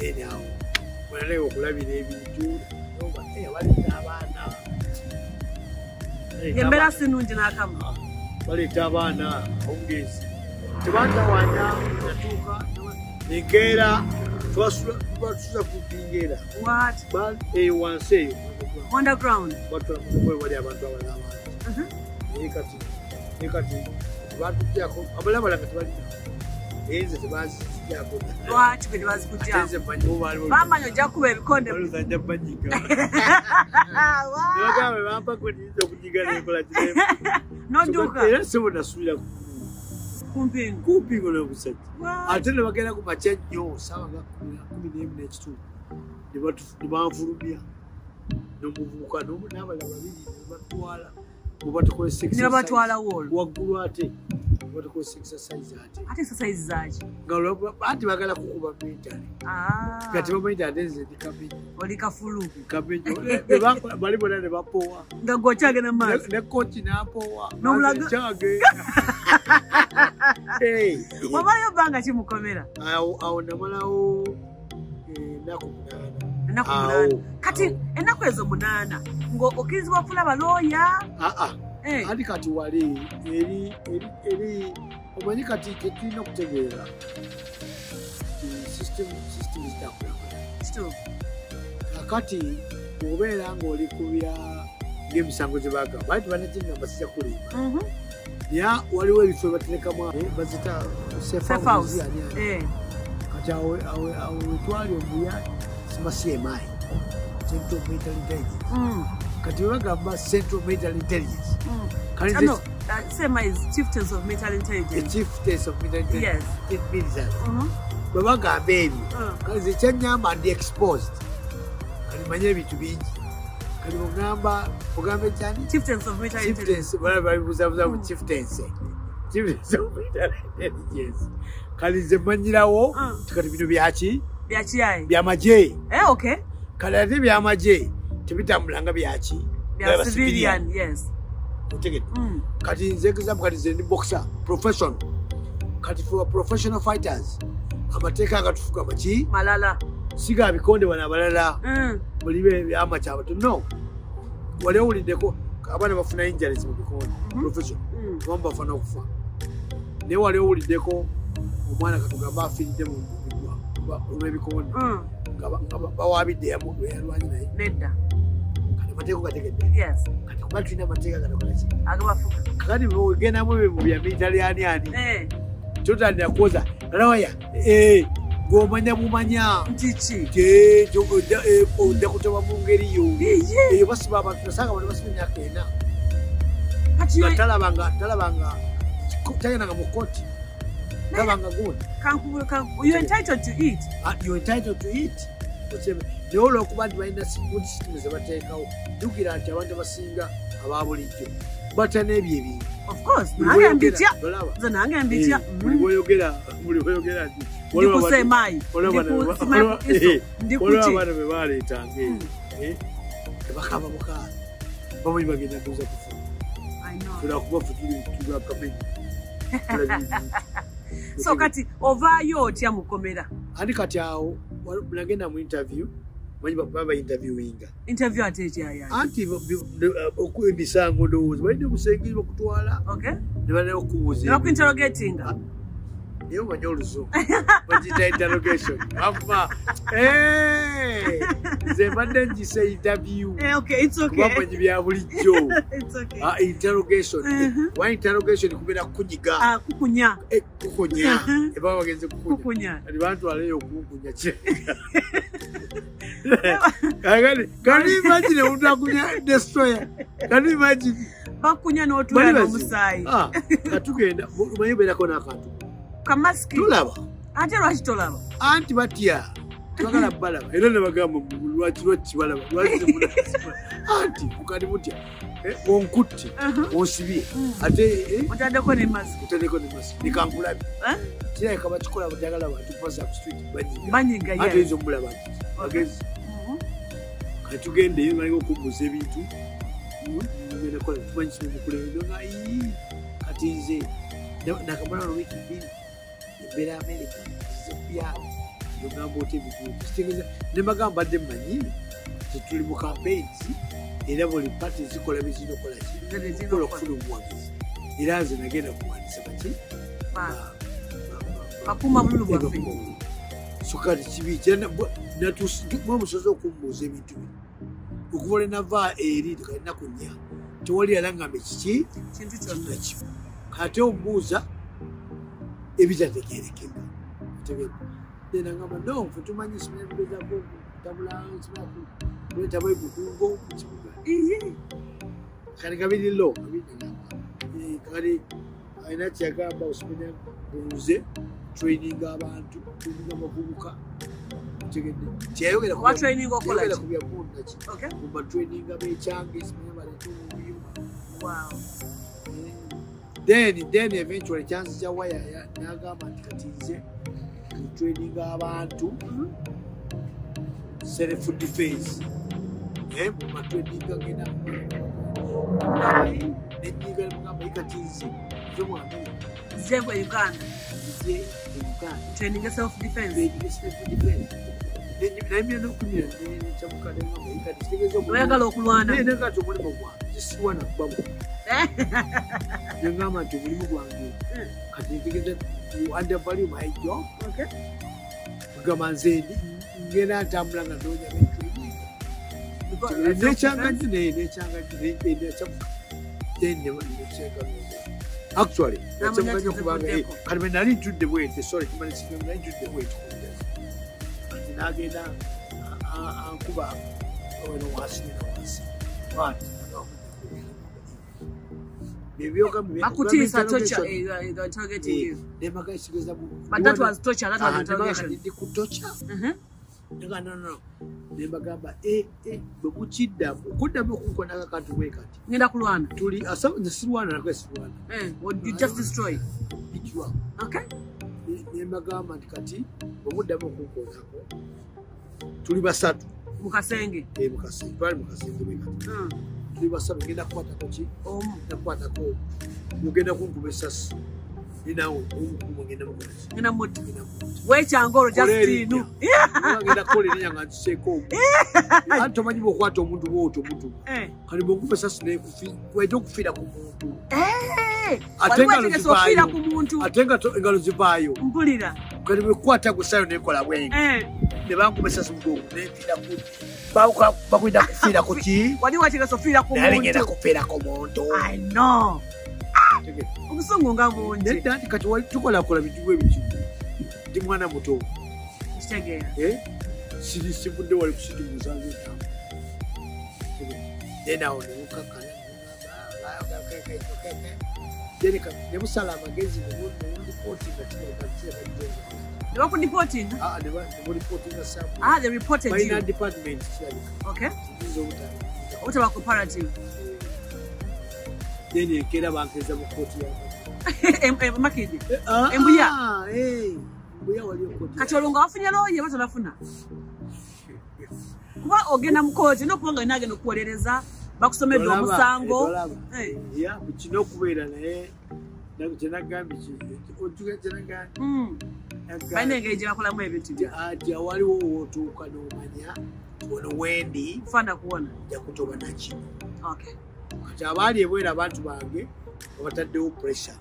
awo mwananaye okulabira ebintu. Baleta abaana. Embeera si nungi n'akamu. Baleeta abaana ongezi tebantawanya natuuka. Enkeera twasuza kupingeera what? Wansi eyo. Underground wali abantu abala abangi Mhm. naye kati naye kati batujjako abalabala nga tebalina. Naye nze bazikutyako lwaki baali bamanyi ojja kukuba ebikonde baluzanja banyiga Ah, wow. nebagamba bampa gwe niyinza okunyiga nenkola kiremu n'odduuka era sebo nasuubira kumpingu kumpingo nokusajja Wow. ate ne bagenda ku makya nnyo saawa ga kumi n'emu n'ekitundu ne batu- ne banfulumya n'omuvubuka n'omu- n'abalala babiri ne batwala bwebatukolesa ne babatwalawo olwo waggulu ate batukolesa exercise ate. Ate exercise zaaki? Nga olwa- anti bagala kukuba mentale. Nga tebamanyi ate nze ndi kamenyo oli kafulu. Kamenyo Ne bakola- bali bona ne bapowa. Nga gweokyagenda mu maaso? ne kochi n'apowa. N'omulaga- kyage wamalayo bbanga kimukomera. Awo namalawo enaku munaana ennaku munaana. Kati ennaku ezo munaana ng'okkirizibwa kulaba looya aa Eh, ati kati wali? Eri omanyi kati ketulina okutegeera. System kituufu. kakati bwobeera ngaoli ku bya ng'emisango gye bagamba bali tebanagingamba sijja kulimba. Mhm. naye waliwo ebifo ebaterekamu eh, bazita. Eh, kati awo wetwali omuya simasiemayi central military intelligence. Mm, kati webagamba central military intelligence. Mm. kale Ah, no, uh, sema is chieftains of military intelligence. Chieftains of military Yes. military Mhm. bwe bagamba ebyo Mm. kale ze kyenyamba ndi exposed. Kali manye ebintu bingi. Kali ogamba ogamba ekyani chieftains of military intelligence. Chieftains bala babibuzabuza mu Mm. chieftains chieftains of military intelligence. Kali nze manyirawo Mm. kati bino byaki byakiyaye byamagye eh, okay. Kale ate byamagye tebitambulanga byaki bya civilian yes. Otegedde. Mm. kati nze example kati nze ndi boxer professional kati for professional fighters amateeka agatufuga maki malala. Siga bikonde bano abalala. Mm. mulibe byamakyabatu no. Wali owuliddeko abaana bafuna injuries mu bikonde Mhm. professional Mm. abamu bafuna okufa. Naye wali owuliddeko omwana katugamba afiiridde mu bigwa olw'ebikonde. Mm. nga ba- nga ba- bawabidde yamu yalwanye naye. Nedda. Kati amateeka gategedde. Yes. Kati kuba tulina amateeka agabafuga. Kakati bwegendamu ebyo mu bya military ani? Ani Eh, kyotandira kwoza. Lawaya eh, ng'omanya bumanya. Ojja kutoba mu ngeri yo eyo basiba abantu nasanga bano basiba emyaka ena. Talabanga talabanga tagendanga mu koti talabanga gundi you entitled to eat. You entitled to eat. Naye olwokuba nti balina good system zebateekawo jjukira nti abantu abasinga aba bulijjo batya n'ebyo ebintu nange mbitya. Eh, buli bw'oyogera nti ndikusemayi eh, ndikuki abaana be baleetanga eyo eh, tebakaba mukaana. Bamanyi bagenda kuza kufa I know. tulakuba fe tuli tulakamenyi so kati ovaayo otya mukomera andi kati awo nagenda mu interview manyi baba interviewinga. Interview ate ekyaya anti oku emisango ndowooza balina obusengeri bakutwala ne balina okubuuza nebakuinterrogatinga naye omanye oluzungu bagita interrogation. Afa nze mbadde ngise interview. Eh, okay it's kuba okay manyi bya bulijjo it's okay. Ah, interrogation. Mhm. wa interrogation? Kubeera kukunyiga ah kukunya. Eh, kukunya. Mhm. eba bagenze kukunya. Kukunya. Kati bantwaleyo okunkunya kati kati imagine omuntu akunya destroyer kati imagine? Bakunya n'otuula Bali bazi- n'omusaayi Ah, katugenda omanyi obeerako n'akantu kamasiki tulaba ate lwaki tolaba? Anti batya? Tebagala balaba. Era nebagamba lwaki lwaki balaba? Anti mukali mutya. Eh, onkutte Mhm. onsibye Mm. ate eh, otaddeko ne masiki otandeko ne masi nikankulabi Eh? kirabika bakikola batagala bantu pasa ku street banyiga. Banyiga ate yes. oyinza omulaba nti magezi. Mhm. kati tugendeyo balinga okumbuza ebintu. Ngenda kola tumanyi kino mukulembera nga "Ii, kati nze na- nakamala no wiiki bbiri embeera amerika zize kubyalo ogamba oti ebintu kitegeeza nembagamba badde mmanyi tetuli mu campaigns era buli pati zikola bizina okola ki? Ziri zina kola. okukola. okufuna obuwagizi era nze nagenda kuwandisa baki bwaffe sukali kibi mwemusoze okumbuuza ebintu bino. Okuva ole nava eri tukalinaku nnya tewali yalangambe kiki? Kintu kyonna kyonna. kimu kate omubuuza ebitategerekeka tegedde then agamba no fe tumanyi simanya tugezako tabula tabula bukungo mukibuga kati kabiriro kati alina kyagamba osimanya nze training abantu training abavubuka tegedde kyayogera Oba training okola ki? ku byakundaki kuba training abekyange simanya baleta omubuyima Wow. Then then eventually kyansi kya waya ya- nagamba nti kati nze training abantu self defense Eh, mumatweninga genda nenyiga mugamba ikati nze nze mu america Zevo Uganda. nze uganda Training self defense. Naye nokumira nekyamukadengamba ikati kitegeeza Oyagala okulwana. nekati omulimu gwange zisiwana kubamu nengamba nti omulimu gwange kati ntegeeza under value my job kugamba nze ndi- ngenda ntambula nga noonya uh, nekyanganyi self-defense. necyanganyi actually nakyamukanya kizibuddeko. kati bwe nali ntudde bwete sorry kimanisife nali ntudde bwete nagenda ankuba wano wansi nena wansi byebyogambo Bakutiisa torture, eh, they were interrogating you. nemagasigeza But that was torture, that was interrogation. ndi ku torture? Mhm. Nga no no nembagamba eh eh bwe mukiddamu okuddamu okunkonaka kantu bwe kati. Ngenda kulwana. tuli sirwana nako sirwana Nembagamba nti kati bwe muddamu okunkonako tuli basatu Mukasenge. eh, mukasenge twali mukasenge bwe kati Mm. tuli basatu ngenda kukwatako ki Omu. ngenda kukwatako omu. mugenda kunkuba esasi ngenda mukolaki Ngenda muti. ngenda mukuba Wekyangolo Kola Justine. erinnya. ngenda kukola erinnya nga nkiseeko omu anti tomanyi bwokwata omuntu bwotyo omuntu kati bwonkuba esasi wete okufiira ku muntu. Ate engalo zivaayo. kati bwekwata gusayo nekola bwenga Eh. ne bankuba esasi mugongo nenfiira ku Bakuka- bakwenda kufiira ku ki nali ngenda muntu. kufiira ku muntu Obusungu nga bungi. nedda nti kati tukolakola bitu bwe bikimu ndi mwana muto. Eh? siri sivudde wali kusiti musanze etamu then awo newukakana nebusala amagezi nebulipootinga Ne bakudipootinga? nebulipootinga samu they reported balina department kirabika Obutaba cooperative. Then enkeera bankeza mu kooti Em- em- Makindi. ya Embuya. Kati olwo nga wafunye looye oba tonafuna? Kuba ogenda mu kooti n'okuba nga olina agenda okuwolereza bakusomedde omusango. Eh. ya kino okubeera naye kyenagambye ojuga kyenagambye Mm. Balina engeri gye bakolamu ebintu ati awaliwo wootuuka n'omanya ono wendi kufaana kuwona. nja kutoba nakino Okay. Kati abaali ebwera abantu bange babataddewo pressure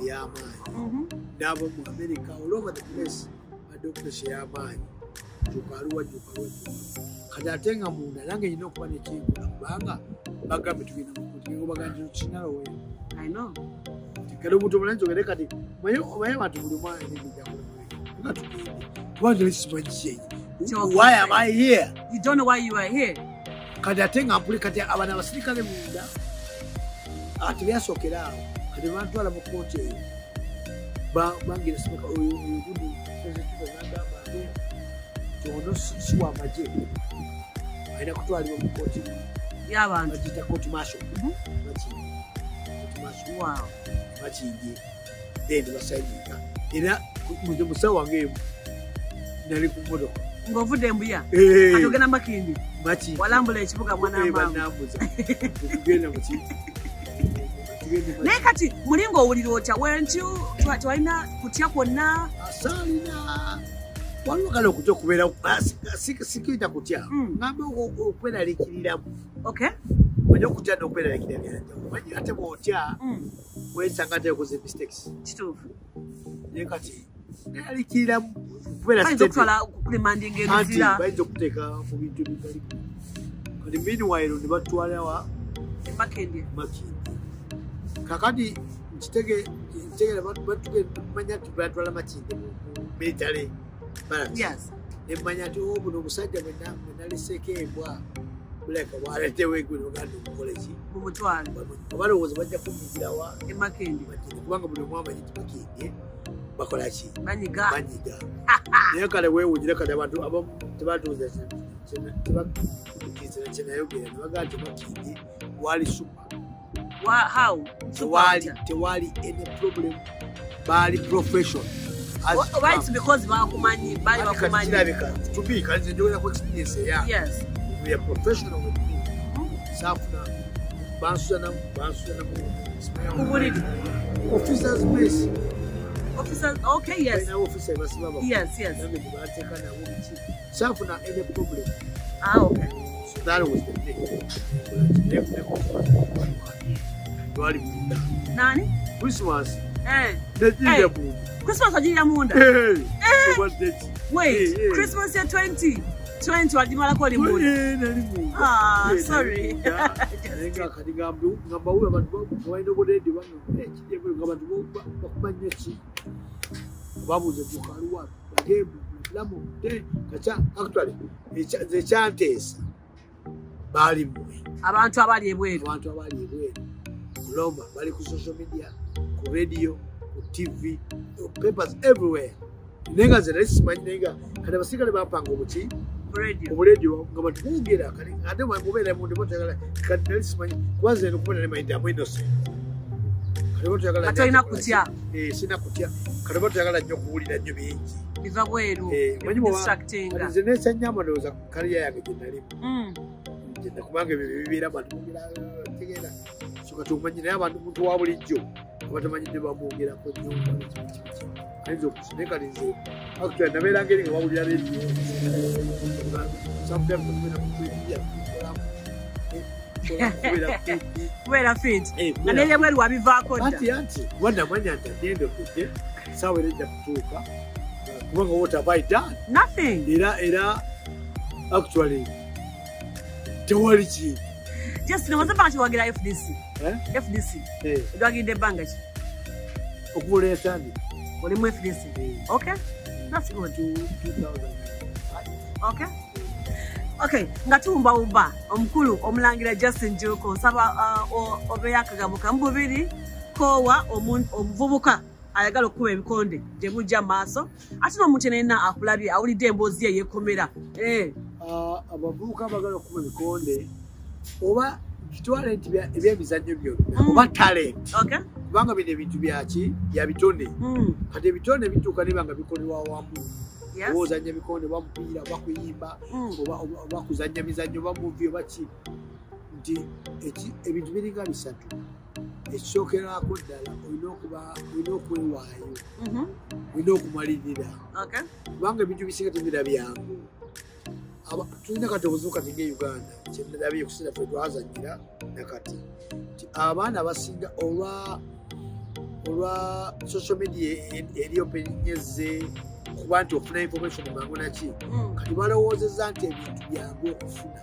ey'amaanyi Mhm. n'abo mu america over the place baddewo pressure ey'amaanyi jukaluwa jukaluwa kati ate nga munda nange nyina okuba nekyekula kubanga bagambe tugenda mukutigengobagandi kinalowe I know. kale omuntu omulala njogere kati omanyi abantu buli mwana nga tugende kubanga lesimanyi kyenyi Kyokka. why am i here You don't know why you are here. Kati ate nga mpuli kati abana abasirikale munda ate byasookera awo kati bantwala mu kooti eyo Ba- bangira sibaka oyo oyo gundi nagamba ono si si wa maje alina kutwalibwa mu kooti bagiyita kooti masho Mhm. bakiyinge then basayininga era musawo wange nali ku motoka Ng'ovudde embuya. Eh, Kati ogenda Makindi. Walambula ekibuga mwana maama. banambuza okugenda muki tugende naye kati muli ng'owulira otya? Wentu twalina kutya kwonna? Asalina. Waliwo kale okutya okubeera sikiyita kutya? Mm. ngamba okweraliikiriramu. Omanyi okutya n'okweraliikirira byanjawulo omanyi ate bw'otya wesanga tekoze mistakes naye kati okubeera bayinza okutwala kulimandinga anti emizira bayinza okuteeka mu bintu ebitali kati meanwhile ne batwalawa emakendye makindi kakati nkitege tegera manya nti batwala makindi yes. Nemanya nti o buno omusajja mwenaleseeko embwa buleka bwaletewo egwe noganda okukola ki mumutwale obalowooza bajja kumugirawa emakindi makindi kubanga buli omu amanyi nti makindi bakola ki banyiga banyiga naye kale weewunyire kale abantu abamu tebatuuza tebakizira kyenayogera nebagaa nti makindi wali supa Wa- how tewali tewali any problem baali profession As O- oba it's because bakumanyi bali Kati kati bakumanyi kirabika to be kati njogera ku experience eyange yes we are professional with me saafuna bansuzana bansuzana ku buliri officers mess officers okay yes. Balina officer basiba ba yes yes. Nange nebateeka nabo biki saafuna any problem. Ah okay. So that was the thing. Twali munda. Nani? Christmas. Eh. Nejinja Hey. mu christmas wagirira munda? Obadde ki wait Eh, eh. christmas ya 20 20 wagimalako oli Eh. Ah, Eh, nali sorry. munda. naye nga abantu bakuba nnyo ki babuuza tukaluwa bagembu lamu te kaca actually ekya- nze ekyanteesa baali mmwe abantu abali ebweru abantu abali ebweru kuloma bali ku social media ku radio ku tv papers everywhere naye nga nze nali simanyi naye nga kati abasirikale bampanga radio obuledio nga batwogera kale ate mubeera mundu batagala kati nali simanyi kubanza eno kubona nemayindi amu innocent kale batagala Kati olina kutya. sina kutya. Kale batagala nnyo okuwulira nnyo bingi. Biva bweru. Eh, nze nesanya amalowooza kaliya yange gye nalimu Mm. Gye- kubanga ebyo bibeera bogera tegeera. So kati omanyi naye abantu muntu wa bulijjo abatamanyidde bamwogerako nnyo ayinza nze actually nabeera ngeri nga bawulira kukolamu kubeera fit nga nebyebweru wabivaako dda anti anti wanamanya nti adyendokudde saawa era ejja kutuuka kubanga what have I done. Nothing. Era era actually tewali kintu just nomaze ebbanga kiwagira fdc fdc edwagidde ebbanga ki okuvola yatandi olimu fdc okay? That's good okay? Okay nga tuwumbawumba omukulu omulangira justin juko nsaba uh, o- obeyo akagambo kamu bubiri koowa omu- omuvubuka ayagala okukuba ebikonde gye bujja mu maaso. Ate n'omuntu yenna akulabye awulidde emboozi ye yeekomera Eh, abavubuka abagala okuba ebikonde oba kitwale nti bya- ebyemizannyo byonna oba talent okay kubanga bino ebintu byaki bya bitone Mm, kati ebitone bituuka niba nga bikolebwa wamu oba ozanya bikonde oba mupiira oba kuyimba Mm. oba- kuzanya mizannyo oba muvi oba ki. Nti ebintu biringa bisatu. Ekisookerako ddala olina okwewaayo. Mhm, olina okumalirira kubanga ebintu bisinga tebira byangu tulina kati obuzibu kati nga uganda. Kyenabye okusinga fe twazanyira nakati nti abaana abasinga olwa olwa social media e- eri openyeze kuba nti ofuna information mangu naki Mm, kati balowoozeza nti ebintu byangu okufuna.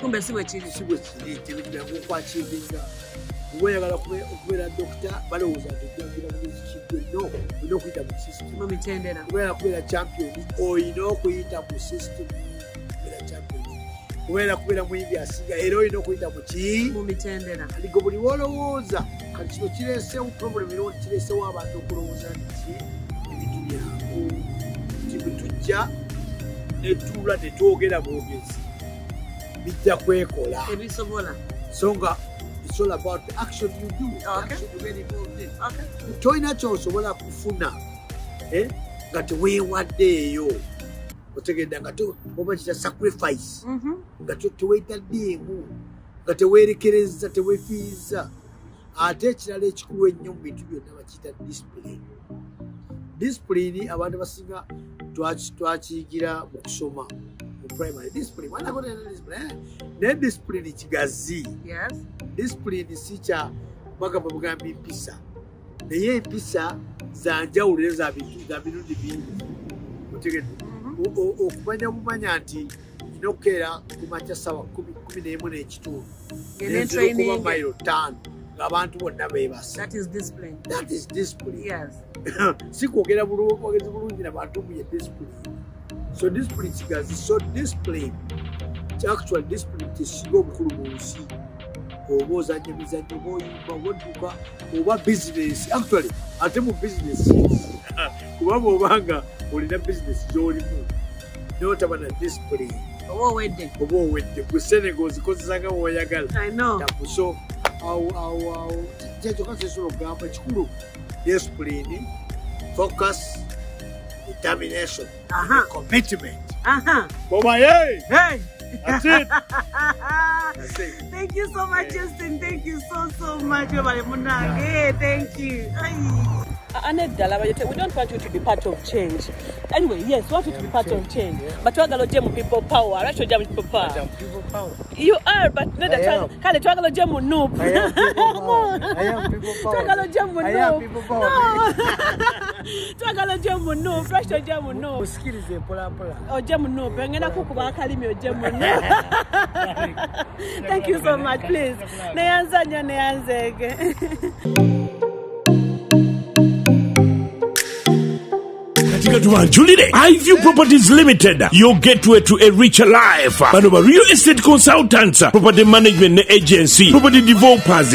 Kumbe si bwe kiri. Si bwe kiri nti ebintu byangu okwakivinga weyagala okubeera dokita balowooza nti ojjangira mugezi no olina okuyita mu system kubeera kubeera champion olina okuyita mu system kubeera champion kubeera kubeera muyimbi asinga era olina okuyita mu ki? Mu mitendera aligo buli wolowooza kati kino kireesewo problem era kireesewo abantu okulowooza nti ebintu byangu. Nti bwe tujja netuula netwogera bwogezi bijja kwekola. Ebisobola. So nga all about the action you do the Okay. action you involved in. okay. tolina kyosobola kufuna eh, nga teweewaddeeyo otegedda nga te- oba kita sacrifice Mhm. nga te- teweetaddeemu nga teweerekereza teweefiiza ate ekirala ekikulu ennyo mu bintu byonna bakiyita discipline discipline abantu basinga twaki- twakiyigira mu kusoma mu primary. Discipline. Mwana ko tena discipline? Eh? naye discipline kigazi yes. Discipline si kya bagamba bugambi mpisa. Naye empisa zanjawulo era za mirundi bingi. Otegedde. Mhm. Okumanya bumanya nti nina okukeera kumakya sawa kumi n'emu n'ekitundu Ngene nenzira okuba training. mayiro ttaano ng'abantu bonna beebasa That is discipline. si kwogera bulungi bulungi nabantu muye discipline so discipline kigazi so discipline actual discipline kisinga obukulu mu nsi oba ozanya emizannyo oba oyimba oba odduka oba bizinesi actually ate mu bizinesi kuba bwobanga olina bizinesi gyolimu notaba na discipline. Oba owedde. oba owedde ku senega ozikozesa nga woyagala so awo awo awo kyekyo kasesobola okugamba ekikulu discipline focus determination Aha. commitment Uh-huh. obaye Hey. That's it. That's it. Thank you so much, Justin. Thank you so, so much. Webale munange. Hey, thank you. Ay. Aneddala abayite, we don't want you to be part of change. Anyway, yes, we want you to be part of change. But twagala ojje mu people power. Lwaki ojja mu people power? You are, but am. kale twagala ojje mu noob. I am people power. I am people power. Twagala ojje mu I am noob. people power. No. Twagala ojje mu noob. Lwaki ojje mu noob? Musikirize mpolampola. ojje mu noob. Ngenda kukuba akalimi ojje mu noob. Thank you so much, please. Neyanza nnyo neyanzeege. Katika tubanjulire iview properties limited your gateway to a richer life. Bano ba real estate consultants property management ne agency property developers